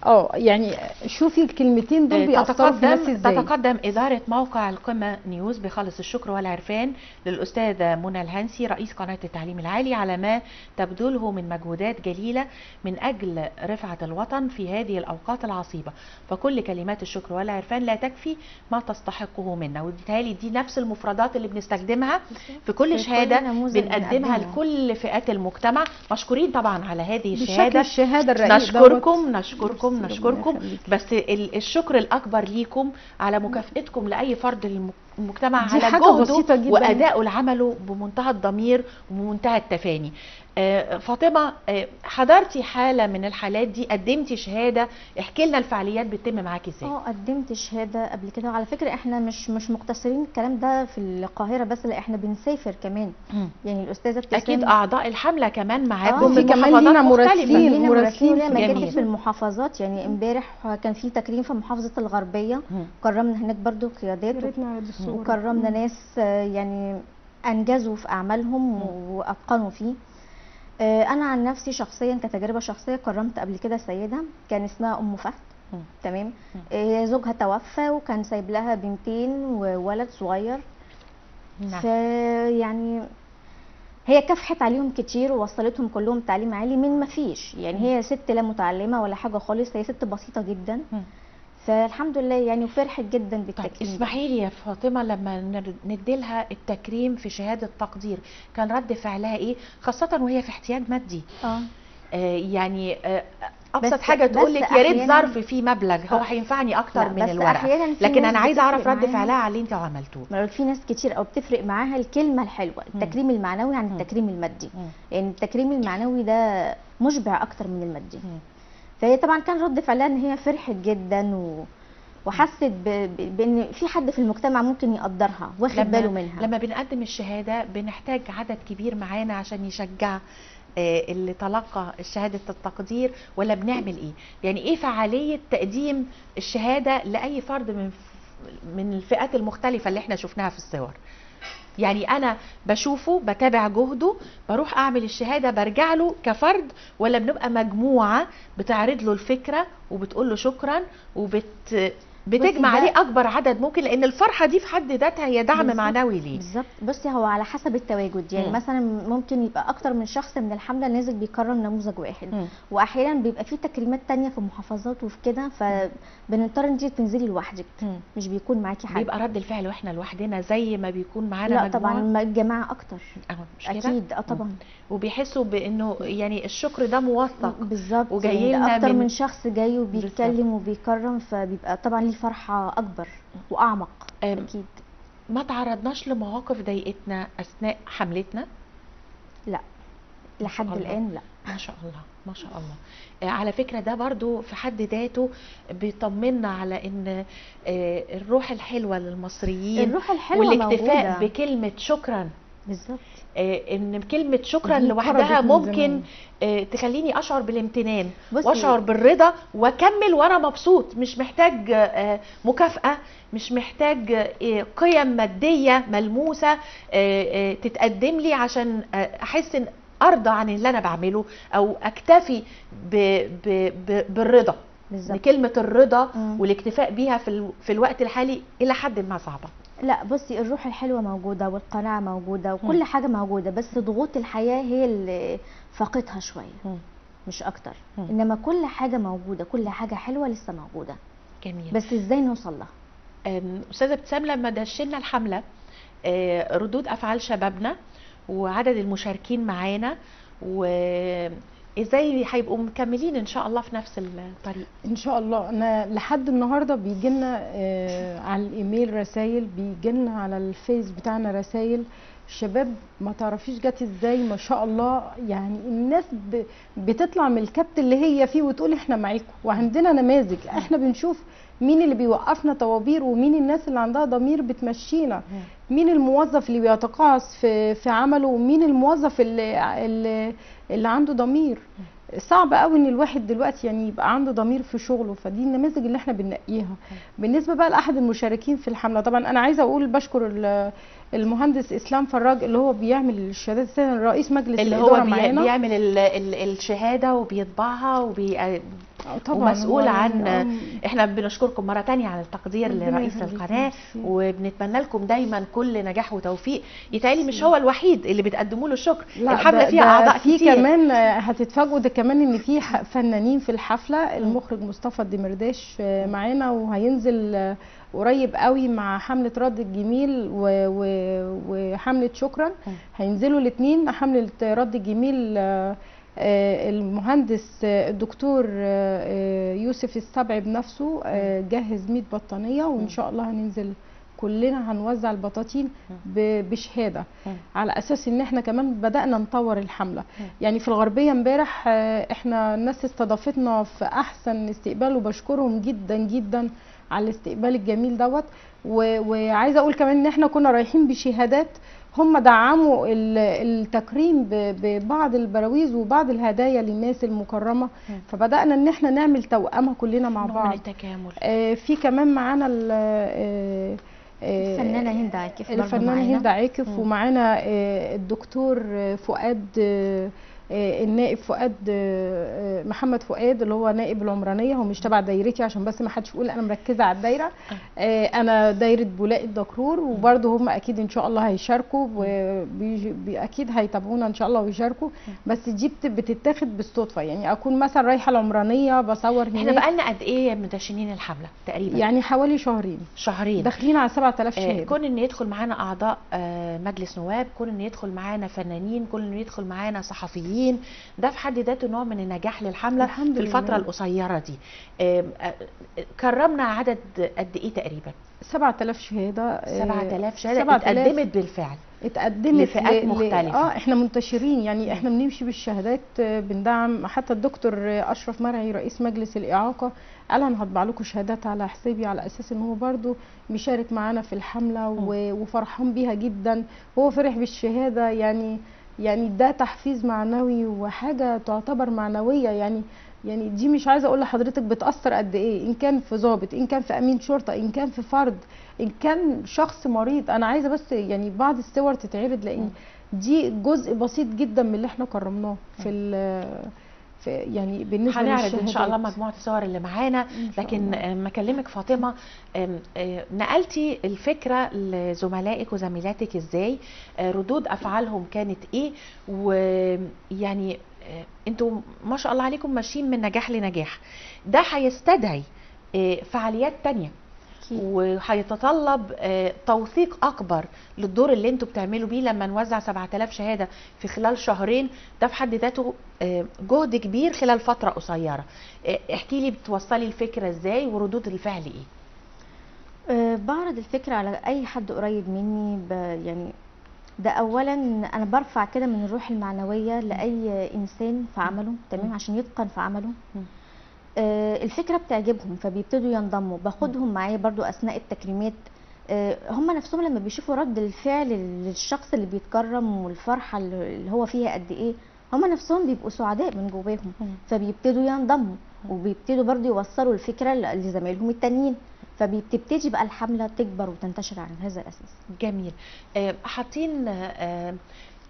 آه يعني شوفي الكلمتين دول بيأثروا في الناس إزاي؟ تتقدم إدارة موقع القمة نيوز بخالص الشكر والعرفان للأستاذة منى الهنسي رئيس قناة التعليم العالي على ما تبذله من مجهودات جليلة من أجل رفعة الوطن في هذه الأوقات العصيبة. فكل كلمات الشكر والعرفان لا تكفي ما تستحقه منا. وبالتالي دي نفس المفردات اللي بنستخدمها في كل شهادة بنقدمها بنقدمه. لكل فئات المجتمع. مشكورين طبعا على هذه الشهادة. الشهادة الرقيق نشكركم. نشكركم. ربنا نشكركم. بس ال- الشكر الأكبر ليكم على مكافأتكم لأي فرد الم- المجتمع على جهده. وادائه لعمله بمنتهى الضمير وبمنتهى التفاني فاطمة آه، حضرتي حالة من الحالات دي قدمتي شهادة احكي لنا الفعاليات بتتم معاكي إزاي آه قدمت شهادة قبل كده وعلى فكرة إحنا مش مش مقتصرين الكلام ده في القاهرة بس لا إحنا بنسافر كمان. يعني الأستاذة ابتسام أكيد أعضاء الحملة كمان معاكم آه، من في كمان لينا. مراسلين. مراسلين جميل. في المحافظات يعني امبارح كان في تكريم في محافظة الغربية. كرمنا هناك برضو قيادات. وكرمنا ناس آه، يعني أنجزوا في أعمالهم وأتقنوا فيه آه، أنا عن نفسي شخصيا كتجربة شخصية كرمت قبل كده سيدة كان اسمها أم فهد. تمام؟ آه، زوجها توفى وكان سايب لها بنتين وولد صغير. نعم. فيعني هي كافحت عليهم كتير ووصلتهم كلهم تعليم عالي من ما فيش. يعني هي ست لا متعلمة ولا حاجة خالص هي ست بسيطة جدا. فالحمد لله يعني وفرحت جدا طيب بالتكريم ده. اسمحي لي يا فاطمة لما نديلها التكريم في شهادة تقدير كان رد فعلها إيه خاصة وهي في احتياج مادي آه آه يعني آه أبسط بس- حاجة تقول لك يا ريت ظرف فيه مبلغ هو آه. هينفعني أكتر لا، من الورقه في لكن أنا عايزة أعرف رد. فعلها على اللي أنت عملتوه ما في ناس كتير أو بتفرق معاها الكلمة الحلوة التكريم المعنوي عن. التكريم المادي مم. يعني التكريم المعنوي ده مشبع أكتر من المادي. فهي طبعا كان رد فعلها إن هي فرحت جدا و... وحست بإن في حد في المجتمع ممكن يقدرها واخد باله منها. لما بنقدم الشهادة بنحتاج عدد كبير معانا عشان يشجع آه، اللي تلقى شهاده التقدير ولا بنعمل إيه؟ يعني إيه فعالية تقديم الشهادة لأي فرد من من الفئات المختلفة اللي إحنا شفناها في الصور؟ يعني أنا بشوفه بتابع جهده بروح أعمل الشهادة برجع له كفرد ولا بنبقى مجموعة بتعرض له الفكرة وبتقول له شكرا وبت بتجمع عليه أكبر عدد ممكن لأن الفرحة دي في حد ذاتها هي دعم بالظبط. معنوي ليه. بالظبط. بصي هو على حسب التواجد. يعني مم. مثلا ممكن يبقى أكتر من شخص من الحملة نازل بيكرم نموذج واحد. مم. واحيانا بيبقى في تكريمات تانية في محافظات وفي كده فبنضطر انت تنزلي لوحدك. مش بيكون معاكي حد. بيبقى رد الفعل وإحنا لوحدنا زي ما بيكون معانا لا مجموعة؟ طبعا الجماعة أكتر. أهو مش كده؟ أكيد آه طبعا. وبيحسوا بإنه يعني الشكر ده موثق. بالظبط وجايين يعني أكتر من- من شخص جاي وبيتكلم وبيكرم فبيبقى طبعا ليه فرحة أكبر وأعمق أكيد. ما تعرضناش لمواقف ضايقتنا أثناء حملتنا؟ لا. لحد. الآن لا. ما شاء الله. ما شاء الله. آه، على فكرة ده برضو في حد ذاته بيطمنا على إن آه، الروح الحلوة للمصريين الروح الحلوة والاكتفاء موجودة. بكلمة شكرا. بالظبط. آه، إن كلمة شكرا لوحدها ممكن. آه، تخليني أشعر بالامتنان وأشعر بالرضا وأكمل وأنا مبسوط. مش محتاج آه، مكافأة مش محتاج قيم مادية ملموسة آه، آه، تتقدم لي عشان أحس إن أرضى عن اللي أنا بعمله أو أكتفي ب ب ب بالرضا. بالظبط. كلمة الرضا. والاكتفاء بيها في ال- في الوقت الحالي إلى حد ما صعبة. لا بصي الروح الحلوة موجودة والقناعة موجودة وكل حاجة موجودة بس ضغوط الحياة هي اللي فاقتها شوية مم. مش أكتر. مم. إنما كل حاجة موجودة كل حاجة حلوة لسه موجودة. جميل. بس إزاي نوصل لها؟ أستاذة ابتسام لما دشنا الحملة آه، ردود أفعال شبابنا وعدد المشاركين معانا وازاي هيبقوا مكملين إن شاء الله في نفس الطريق؟ إن شاء الله. أنا لحد النهارده بيجي لنا آه على الإيميل رسائل بيجي لنا على الفيس بتاعنا رسائل الشباب ما تعرفيش جت إزاي؟ ما شاء الله. يعني الناس بتطلع من الكبت اللي هي فيه وتقول إحنا معاكم. وعندنا نماذج. إحنا بنشوف مين اللي بيوقفنا طوابير ومين الناس اللي عندها ضمير بتمشينا. مين الموظف اللي بيتقاعس في في عمله؟ ومين الموظف اللي اللي, اللي عنده ضمير. صعب قوي إن الواحد دلوقتي يعني يبقى عنده ضمير في شغله فدي النماذج اللي إحنا بننقيها. بالنسبة بقى لأحد المشاركين في الحملة طبعا أنا عايزة أقول بشكر ال- المهندس إسلام فراج اللي هو بيعمل الشهادات رئيس مجلس اللي هو بيعمل ال ال الشهادة وبيطبعها وبي آه، ومسؤول عن يعني- إحنا بنشكركم مرة تانية على التقدير لرئيس القناة. وبنتمنى لكم دايما كل نجاح وتوفيق. يتهيألي مش هو الوحيد اللي بتقدموا له الشكر. ده- فيها أعضاء في كتير. كمان آه، هتتفاجئوا ده كمان إن في فنانين في الحفلة. المخرج مصطفى الدمرداش آه، معانا وهينزل آه، قريب قوي مع حملة رد الجميل وحملة شكرا. هينزلوا الاثنين حملة رد الجميل آه، آه، المهندس آه، الدكتور آه، آه، يوسف السبعي بنفسه آه، جهز 100 بطانية وإن شاء الله هننزل كلنا هنوزع البطاطين بشهادة. على أساس إن إحنا كمان بدأنا نطور الحملة يعني في الغربية امبارح آه، إحنا الناس استضافتنا في أحسن استقبال وبشكرهم جدا جدا على الاستقبال الجميل دوت وعايزة أقول كمان إن إحنا كنا رايحين بشهادات هم دعموا ال- التكريم ب- ببعض البراويز وبعض الهدايا للناس المكرمة. فبدأنا إن إحنا نعمل توأمة كلنا مع نوع من بعض التكامل. آه، في كمان معانا آه، آه، الفنانة هند عاكف معانا. هند عاكف ومعانا آه، الدكتور فؤاد النائب فؤاد آه، آه، محمد فؤاد اللي هو نائب العمرانية هو مش تبع دايرتي عشان بس ما حدش يقول أنا مركزة على الدايرة. آه، أنا دايرة بولاق الدكرور وبرده هم أكيد إن شاء الله هيشاركوا واكيد هيتابعونا إن شاء الله ويشاركوا. بس دي بت- بتتاخد بالصدفة. يعني أكون مثلا رايحة العمرانية بصور إحنا هناك. بقالنا قد إيه مدشنين الحملة تقريبا؟ يعني حوالي شهرين. شهرين. داخلين على 7000 آه، شهاده كون إن يدخل معانا أعضاء آه، مجلس نواب كون إن يدخل معانا فنانين كون إن يدخل معانا صحفيين ده في حد ذاته نوع من النجاح للحملة الحمد في الفترة لله. القصيرة دي. آه، كرمنا عدد قد إيه تقريبا؟ 7000 شهادة آه، 7000 شهادة. 7000 اتقدمت بالفعل. اتقدمت لفئات مختلفة. آه إحنا منتشرين. يعني إحنا بنمشي بالشهادات آه، بندعم. حتى الدكتور آه، أشرف مرعي رئيس مجلس الإعاقة قال أنا هطبع لكم شهادات على حسابي على أساس إن هو برضو بيشارك معانا في الحملة وفرحان بيها جدا. وهو فرح بالشهادة يعني يعني ده تحفيز معنوي وحاجة تعتبر معنوية. يعني يعني دي مش عايزة أقول لحضرتك بتأثر قد إيه إن كان في ضابط إن كان في أمين شرطة إن كان في فرد إن كان شخص مريض. أنا عايزة بس يعني بعض الصور تتعرض لأن دي جزء بسيط جدا من اللي إحنا كرمناه في يعني بالنسبة هنعرض إن شاء الله. مجموعة الصور اللي معانا لكن. لما اكلمك فاطمة أم، آه، نقلتي الفكرة لزملائك وزميلاتك إزاي آه، ردود أفعالهم كانت إيه ويعني آه، أنتوا ما شاء الله عليكم ماشيين من نجاح لنجاح ده هيستدعي آه، فعاليات تانية. وهيتطلب آه، توثيق أكبر للدور اللي أنتوا بتعملوا بيه لما نوزع 7000 شهادة في خلال شهرين. ده في حد ذاته آه، جهد كبير خلال فترة قصيرة. آه، احكي لي بتوصلي الفكرة إزاي وردود الفعل إيه؟ بعرض الفكرة على أي حد قريب مني. يعني ده أولا أنا برفع كده من الروح المعنوية لأي إنسان في عمله تمام؟ عشان يتقن في عمله. مم. أه الفكرة بتعجبهم فبيبتدوا ينضموا. باخدهم معايا برضو أثناء التكريمات. أه هم نفسهم لما بيشوفوا رد الفعل للشخص اللي بيتكرم والفرحة اللي هو فيها قد إيه هم نفسهم بيبقوا سعداء من جواهم. فبيبتدوا ينضموا وبيبتدوا برضو يوصلوا الفكرة ل- لزمايلهم التانيين. فبتبتدي بقى الحملة تكبر وتنتشر على هذا الأساس. جميل. آه، حاطين آه،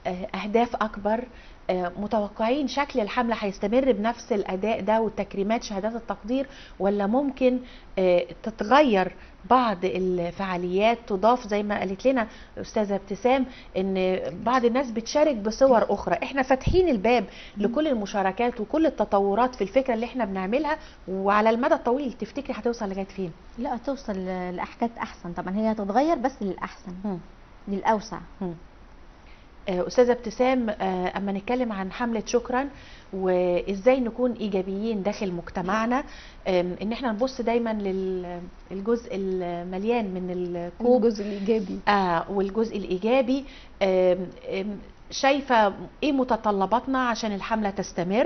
آه، أهداف أكبر آه، متوقعين شكل الحملة هيستمر بنفس الأداء ده والتكريمات شهادات التقدير ولا ممكن آه، تتغير بعض الفعاليات؟ تضاف زي ما قالت لنا أستاذة ابتسام إن بعض الناس بتشارك بصور أخرى. إحنا فاتحين الباب لكل المشاركات وكل التطورات في الفكرة اللي إحنا بنعملها وعلى المدى الطويل تفتكري هتوصل لغاية فين؟ لا توصل ل- لأحكام أحسن. طبعا هي هتتغير بس للأحسن. للأوسع. آه، أستاذة ابتسام آه، أما نتكلم عن حملة شكرا وإزاي نكون إيجابيين داخل مجتمعنا إن إحنا نبص دايما للجزء المليان من الكوب. الجزء الإيجابي. آه والجزء الإيجابي. آم، آم، شايفة إيه متطلباتنا عشان الحملة تستمر؟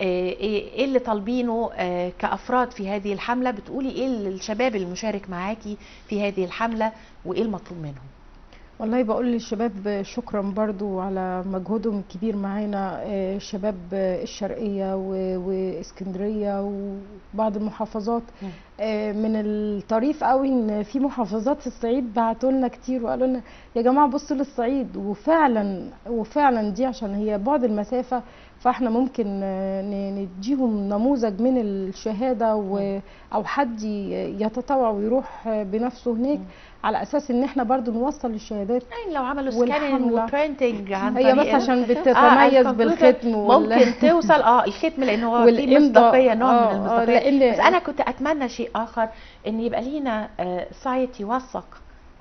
آه، إيه إيه اللي طالبينه آه، كأفراد في هذه الحملة؟ بتقولي إيه للشباب المشارك معاكي في هذه الحملة؟ وإيه المطلوب منهم؟ والله بقول للشباب شكرا برضو على مجهودهم الكبير معانا آه، شباب الشرقية وإسكندرية وبعض المحافظات. آه، من الطريف قوي إن في محافظات في الصعيد بعتوا لنا كتير وقالوا لنا يا جماعة بصوا للصعيد وفعلا وفعلا دي عشان هي بعد المسافة فإحنا ممكن آه، نديهم نموذج من الشهادة أو حد يتطوع ويروح بنفسه هناك. على أساس إن إحنا برضو نوصل الشهادات يعني لو عملوا scanning. و printing عن هي بس عشان ال- بتتميز الكمبيوتر بالختم ممكن توصل آه الختم لأن هو في. مصداقية نوع آه، من آه، المصداقية لأن- بس أنا كنت أتمنى شيء آخر إن يبقى لينا آه، site يوثق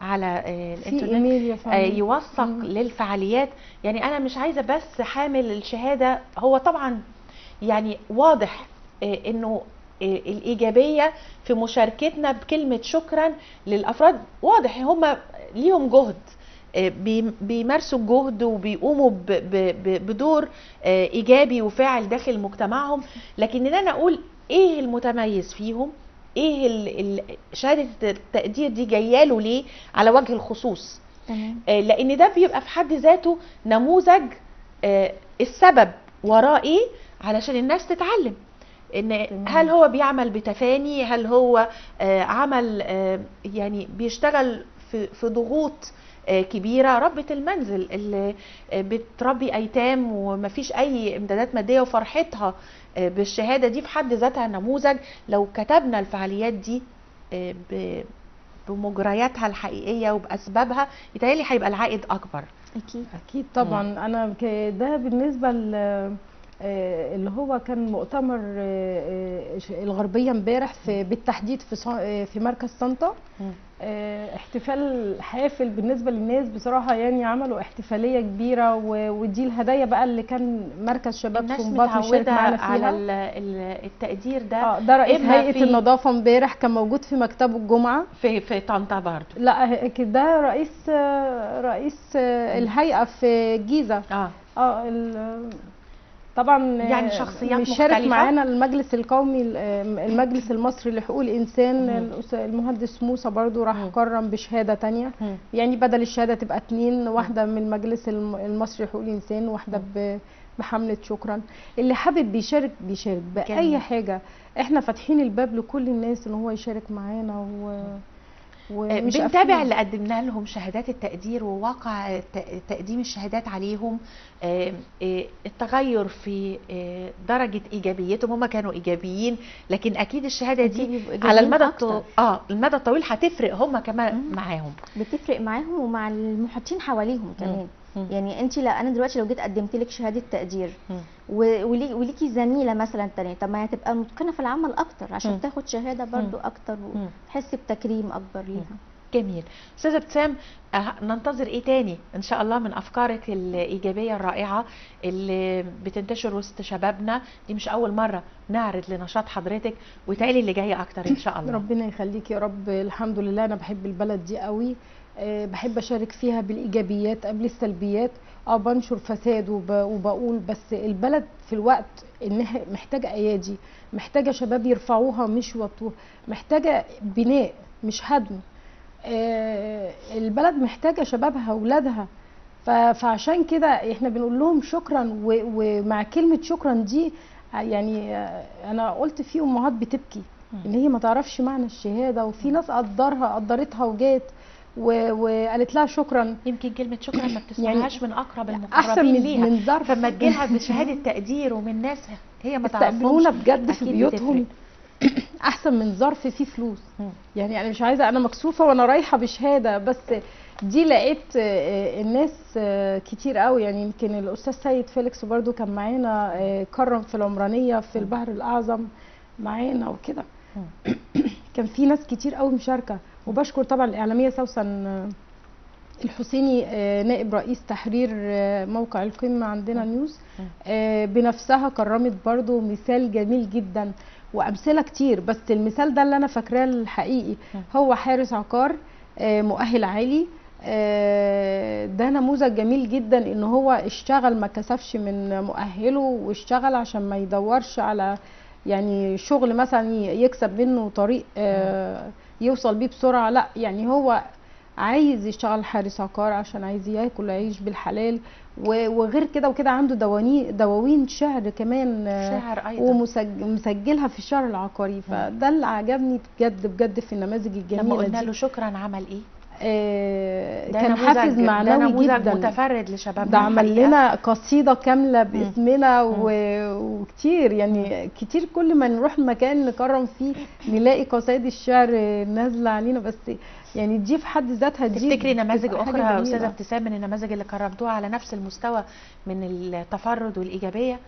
على آه، الإنترنت آه، يوثق. للفعاليات يعني أنا مش عايزة بس حامل الشهادة هو طبعا يعني واضح آه، إنه آه، الإيجابية في مشاركتنا بكلمة شكرا للأفراد. واضح هم ليهم جهد آه، بي- بيمارسوا الجهد وبيقوموا بدور آه، إيجابي وفاعل داخل مجتمعهم. لكن ان أنا أقول إيه المتميز فيهم؟ إيه شهادة التقدير دي جاية له ليه على وجه الخصوص؟ آه، لأن ده بيبقى في حد ذاته نموذج السبب وراه إيه علشان الناس تتعلم. إن. هل هو بيعمل بتفاني؟ هل هو آه، عمل آه، يعني بيشتغل في في ضغوط آه، كبيرة؟ ربة المنزل اللي بتربي أيتام ومفيش أي إمدادات مادية وفرحتها بالشهادة دي في حد ذاتها نموذج. لو كتبنا الفعاليات دي بمجرياتها الحقيقية وبأسبابها يتهيألي هيبقى العائد أكبر. أكيد. أكيد طبعا. أنا ك- ده بالنسبة ل- اللي هو كان مؤتمر آه، آه، الغربية امبارح في بالتحديد في آه، في مركز طنطا. آه، احتفال حافل بالنسبة للناس بصراحة يعني عملوا احتفالية كبيرة ودي الهدايا بقى اللي كان مركز شباب سنباط مشارك معانا على فيها. ال- التقدير ده. آه ده رئيس هيئة في- النظافة امبارح كان موجود في مكتبه الجمعة. في في طنطا برضه. لا ده رئيس آه، رئيس آه، الهيئة في الجيزه آه. آه طبعا يعني شخصيات مشارك. معانا المجلس القومي المجلس المصري لحقوق الإنسان المهندس موسى برضو راح. كرم بشهادة تانية مم. يعني بدل الشهادة تبقى اتنين واحدة من المجلس الم- المصري لحقوق الإنسان وواحده ب- بحملة شكرا اللي حابب بيشارك بيشارك بأي. حاجة إحنا فاتحين الباب لكل الناس إن هو يشارك معانا و بنتابع. اللي قدمنا لهم شهادات التقدير وواقع تقديم الشهادات عليهم التغير في درجة إيجابيتهم. هم كانوا إيجابيين لكن أكيد الشهادة أكيد دي على المدى آه المدى الطويل هتفرق هم كمان. معاهم. بتفرق معاهم ومع المحيطين حواليهم كمان. مم. يعني انت لا أنا دلوقتي لو جيت قدمت لك شهادة تقدير ولي- وليكي زميلة مثلا تانية طب ما هي هتبقى متقنة في العمل أكتر مم. عشان تاخد شهادة برضو مم. أكتر. وتحس بتكريم أكبر ليها. جميل. أستاذة ابتسام أه، ننتظر إيه تاني؟ إن شاء الله من أفكارك الإيجابية الرائعة اللي بتنتشر وسط شبابنا. دي مش أول مرة نعرض لنشاط حضرتك وتالي اللي جاية أكتر إن شاء الله. ربنا يخليك يا رب. الحمد لله أنا بحب البلد دي قوي. بحب أشارك فيها بالإيجابيات قبل السلبيات. آه بنشر فساد وب- وبقول بس البلد في الوقت إنها محتاجة أيادي محتاجة شباب يرفعوها مش يوطوها محتاجة بناء مش هدم. آه، البلد محتاجة شبابها اولادها فعشان كده إحنا بنقول لهم شكرا ومع كلمة شكرا دي يعني آه، أنا قلت في أمهات بتبكي إن هي ما تعرفش معنى الشهادة وفي ناس قدرها قدرتها وجات. وقالت لها شكرا. يمكن كلمة شكرا ما بتسمعهاش من أقرب المقربين من ليها. من ظرف فما تجيلها بشهادة تقدير ومن ناس هي ما تعرفهمش. بجد في بيوتهم. أحسن من ظرف فيه فلوس. يعني أنا مش عايزة أنا مكسوفة وأنا رايحة بشهادة بس دي لقيت آه، الناس آه، كتير قوي. يعني يمكن الأستاذ سيد فيليكس برضو كان معانا آه، كرم في العمرانية في البحر الأعظم معانا وكده. كان في ناس كتير قوي مشاركة. وبشكر طبعا الإعلامية سوسن الحسيني آه، نائب رئيس تحرير آه، موقع القمة عندنا نيوز. آه، بنفسها كرمت برضو مثال جميل جدا وأمثلة كتير بس المثال ده اللي أنا فاكراه الحقيقي. هو حارس عقار مؤهل عالي ده نموذج جميل جدا إن هو اشتغل ما كسفش من مؤهله واشتغل عشان ما يدورش على يعني شغل مثلا يكسب منه طريق آه، يوصل بيه بسرعة. لا يعني هو عايز يشتغل حارس عقار عشان عايز ياكل عيش بالحلال وغير كده وكده عنده دواني دواوين شعر كمان شاعر أيضا. ومسجلها في الشهر العقاري. فده اللي عجبني بجد بجد في النماذج لما الجميلة قلنا دي. له شكرا عمل إيه؟ كان نموذج- حافز ده معنوي جدا. متفرد لشبابنا ده عمل. لنا قصيدة كاملة باسمنا و... وكتير يعني كتير كل ما نروح مكان نكرم فيه نلاقي قصايد الشعر نازلة علينا بس يعني دي في حد ذاتها دي تفتكري نماذج أخرى يا. أستاذة ابتسام من النماذج اللي كرمتوها على نفس المستوى من التفرد والإيجابية؟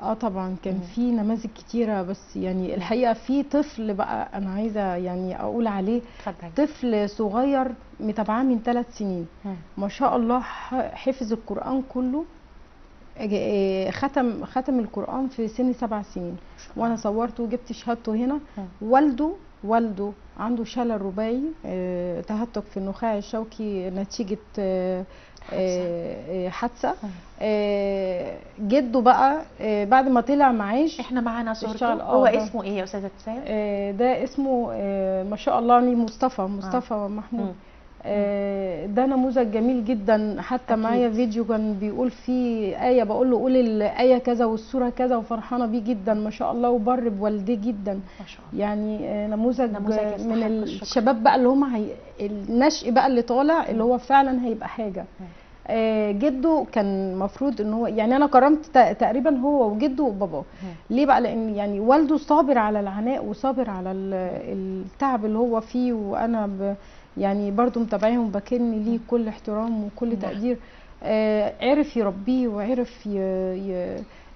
آه طبعا كان. في نماذج كتيرة بس يعني الحقيقة في طفل بقى أنا عايزة يعني أقول عليه اتفضلي طفل صغير متابعاه من ثلاث سنين مم. ما شاء الله حفظ القرآن كله ختم ختم القرآن في سن سبع سنين وأنا صورته وجبت شهادته هنا. والده والده عنده شلل رباعي آه، تهتك في النخاع الشوكي نتيجة آه، آه، آه،. آه، جده بقى آه، بعد ما طلع معاش إحنا معانا صورته آه، هو. اسمه إيه يا أستاذة ابتسام آه، ده اسمه آه، ما شاء الله عليه مصطفى مصطفى محمود مم. آه، ده نموذج جميل جدا حتى. معايا فيديو كان بيقول فيه آية بقول له قول الآية كذا والسورة كذا وفرحانة بيه جدا ما شاء الله وبر بوالديه جدا ما شاء الله يعني آه، نموذج, نموذج من. الشباب بقى اللي هم هي النشء بقى اللي طالع اللي هو فعلا هيبقى حاجة. آه، جده كان مفروض إن هو يعني أنا كرمت تقريبا هو وجده وباباه. ليه بقى لأن يعني والده صابر على العناء وصابر على ال- التعب اللي هو فيه وأنا ب يعني برضو متابعيهم بكن ليه كل احترام وكل نعم. تقدير. آه عرف يربيه وعرف ي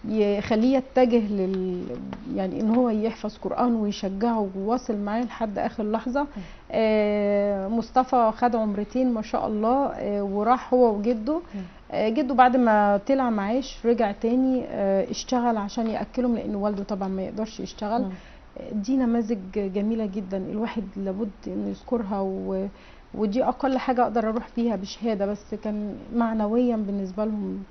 ي يخليه يتجه لل يعني إن هو يحفظ قرآن ويشجعه وواصل معاه لحد آخر لحظة. آه، مصطفى خد عمرتين ما شاء الله آه، وراح هو وجده. آه، جده بعد ما طلع معاش رجع تاني آه، اشتغل عشان يأكلهم لأن والده طبعا ما يقدرش يشتغل. مم. دي نماذج جميلة جدا. الواحد لابد إنه يذكرها و... ودي أقل حاجة أقدر أروح بيها بشهادة بس كان معنويا بالنسبة لهم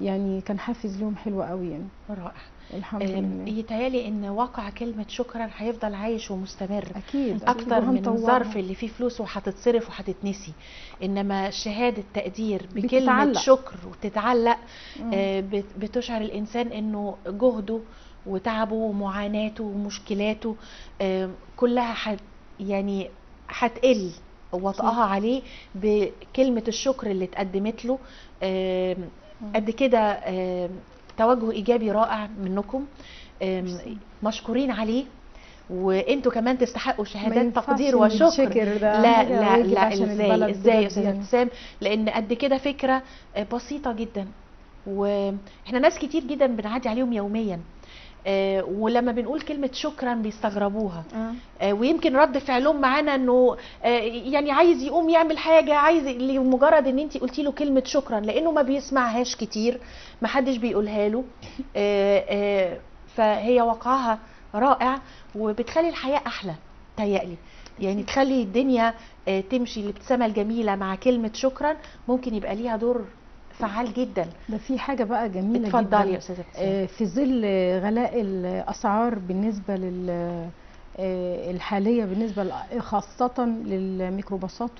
يعني كان حافز لهم حلو قوي يعني. رائع. الحمد لله. يتهيألي إن واقع كلمة شكرا هيفضل عايش ومستمر. أكيد أكتر من. الظرف اللي فيه فلوس وهتتصرف وهتتنسي. إنما شهادة تقدير بكلمة بتتعلق. شكر وتتعلق. آه، بت- بتشعر الإنسان إنه جهده وتعبه ومعاناته ومشكلاته آه، كلها حت يعني هتقل وطئها عليه بكلمة الشكر اللي اتقدمت له. آم، قد كده آم، توجه إيجابي رائع منكم. مشكورين عليه. وانتوا كمان تستحقوا شهادات تقدير وشكر. ده لا لا لا إزاي إزاي يا أستاذة يعني. ابتسام لأن قد كده فكرة آه، بسيطة جدا. وإحنا ناس كتير جدا بنعدي عليهم يوميا. آه، ولما بنقول كلمة شكرا بيستغربوها. آه. آه، ويمكن رد فعلهم معانا إنه آه، يعني عايز يقوم يعمل حاجة عايز لمجرد إن أنت قلتي له كلمة شكرا لأنه ما بيسمعهاش كتير ما حدش بيقولها له. فهي وقعها رائع وبتخلي الحياة أحلى تهيألي. يعني تخلي الدنيا تمشي الابتسامه الجميلة مع كلمة شكرا ممكن يبقى ليها دور فعال جدا. ده في حاجة بقى جميلة اتفضلي يا جدا استاذه آه، في ظل غلاء الأسعار بالنسبة لل آه، الحالية بالنسبة خاصة للميكروباصات.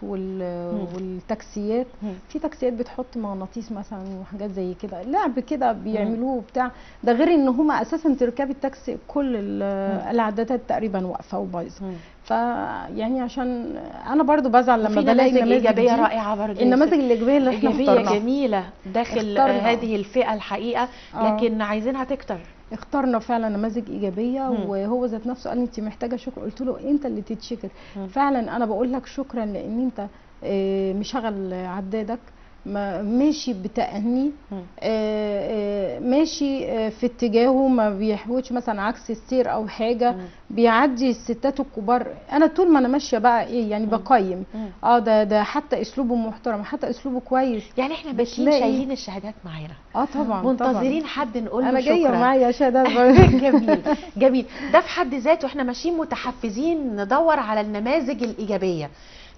والتاكسيات. في تاكسيات بتحط مغناطيس مثلا وحاجات زي كده. لعب كده بيعملوه وبتاع. ده غير إن هما أساسا تركاب التاكسي كل ال- الاعدادات تقريبا واقفة وبايظة. فيعني عشان أنا برضو بزعل لما بلاقي نماذج إيجابية رائعة برضه يا النماذج. الإيجابية اللي إحنا ايجابيه جميلة داخل اخترنا. آه، هذه الفئة الحقيقة آه. لكن عايزينها تكتر اخترنا فعلا نماذج إيجابية مم. وهو ذات نفسه قال لي انت محتاجة شكر قلت له أنت اللي تتشكر مم. فعلا أنا بقول لك شكرا لأن أنت آه، مشغل عدادك ماشي بتأني. آه، آه، ماشي آه، في اتجاهه ما بيحوش مثلا عكس السير أو حاجة. بيعدي الستات الكبار. أنا طول ما أنا ماشية بقى إيه يعني بقيم. آه ده ده حتى أسلوبه محترم حتى أسلوبه كويس. يعني إحنا ماشيين شايلين الشهادات معانا. آه طبعا منتظرين حد نقول له طبعا. أنا جاية معايا شهادات جميل جميل. ده في حد ذاته إحنا ماشيين متحفزين ندور على النماذج الإيجابية.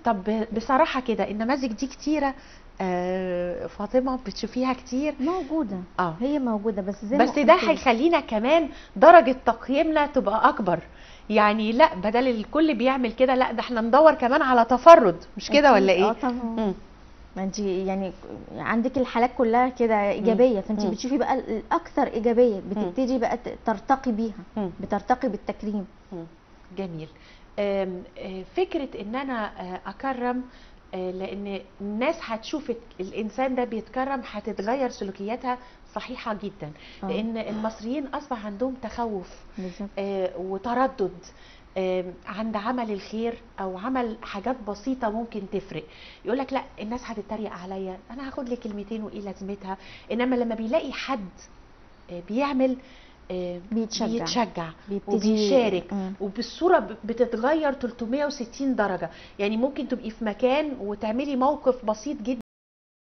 طب بصراحة كده النماذج دي كتيرة آه فاطمة بتشوفيها كتير موجودة آه هي موجودة بس زي بس ده. هيخلينا كمان درجة تقييمنا تبقى أكبر يعني لا بدل الكل بيعمل كده لا ده إحنا ندور كمان على تفرد مش كده ولا أكيد. آه إيه طبعا. ما انت يعني عندك الحالات كلها كده إيجابية فانت. بتشوفي بقى الأكثر إيجابية بتبتدي بقى ترتقي بيها. بترتقي بالتكريم. جميل آه، فكرة إن أنا آه، أكرم آه، لأن الناس هتشوف الإنسان ده بيتكرم هتتغير سلوكياتها صحيحة جدا. لأن المصريين أصبح عندهم تخوف آه، وتردد عند عمل الخير أو عمل حاجات بسيطة ممكن تفرق. يقول لك لا الناس هتتريق عليا أنا هاخد لي كلمتين وإيه لازمتها؟ إنما لما بيلاقي حد بيعمل بيتشجع. بيتشجع وبيشارك مم. ب- بتتغير 360 درجه يعني ممكن تبقي في مكان وتعملي موقف بسيط جدا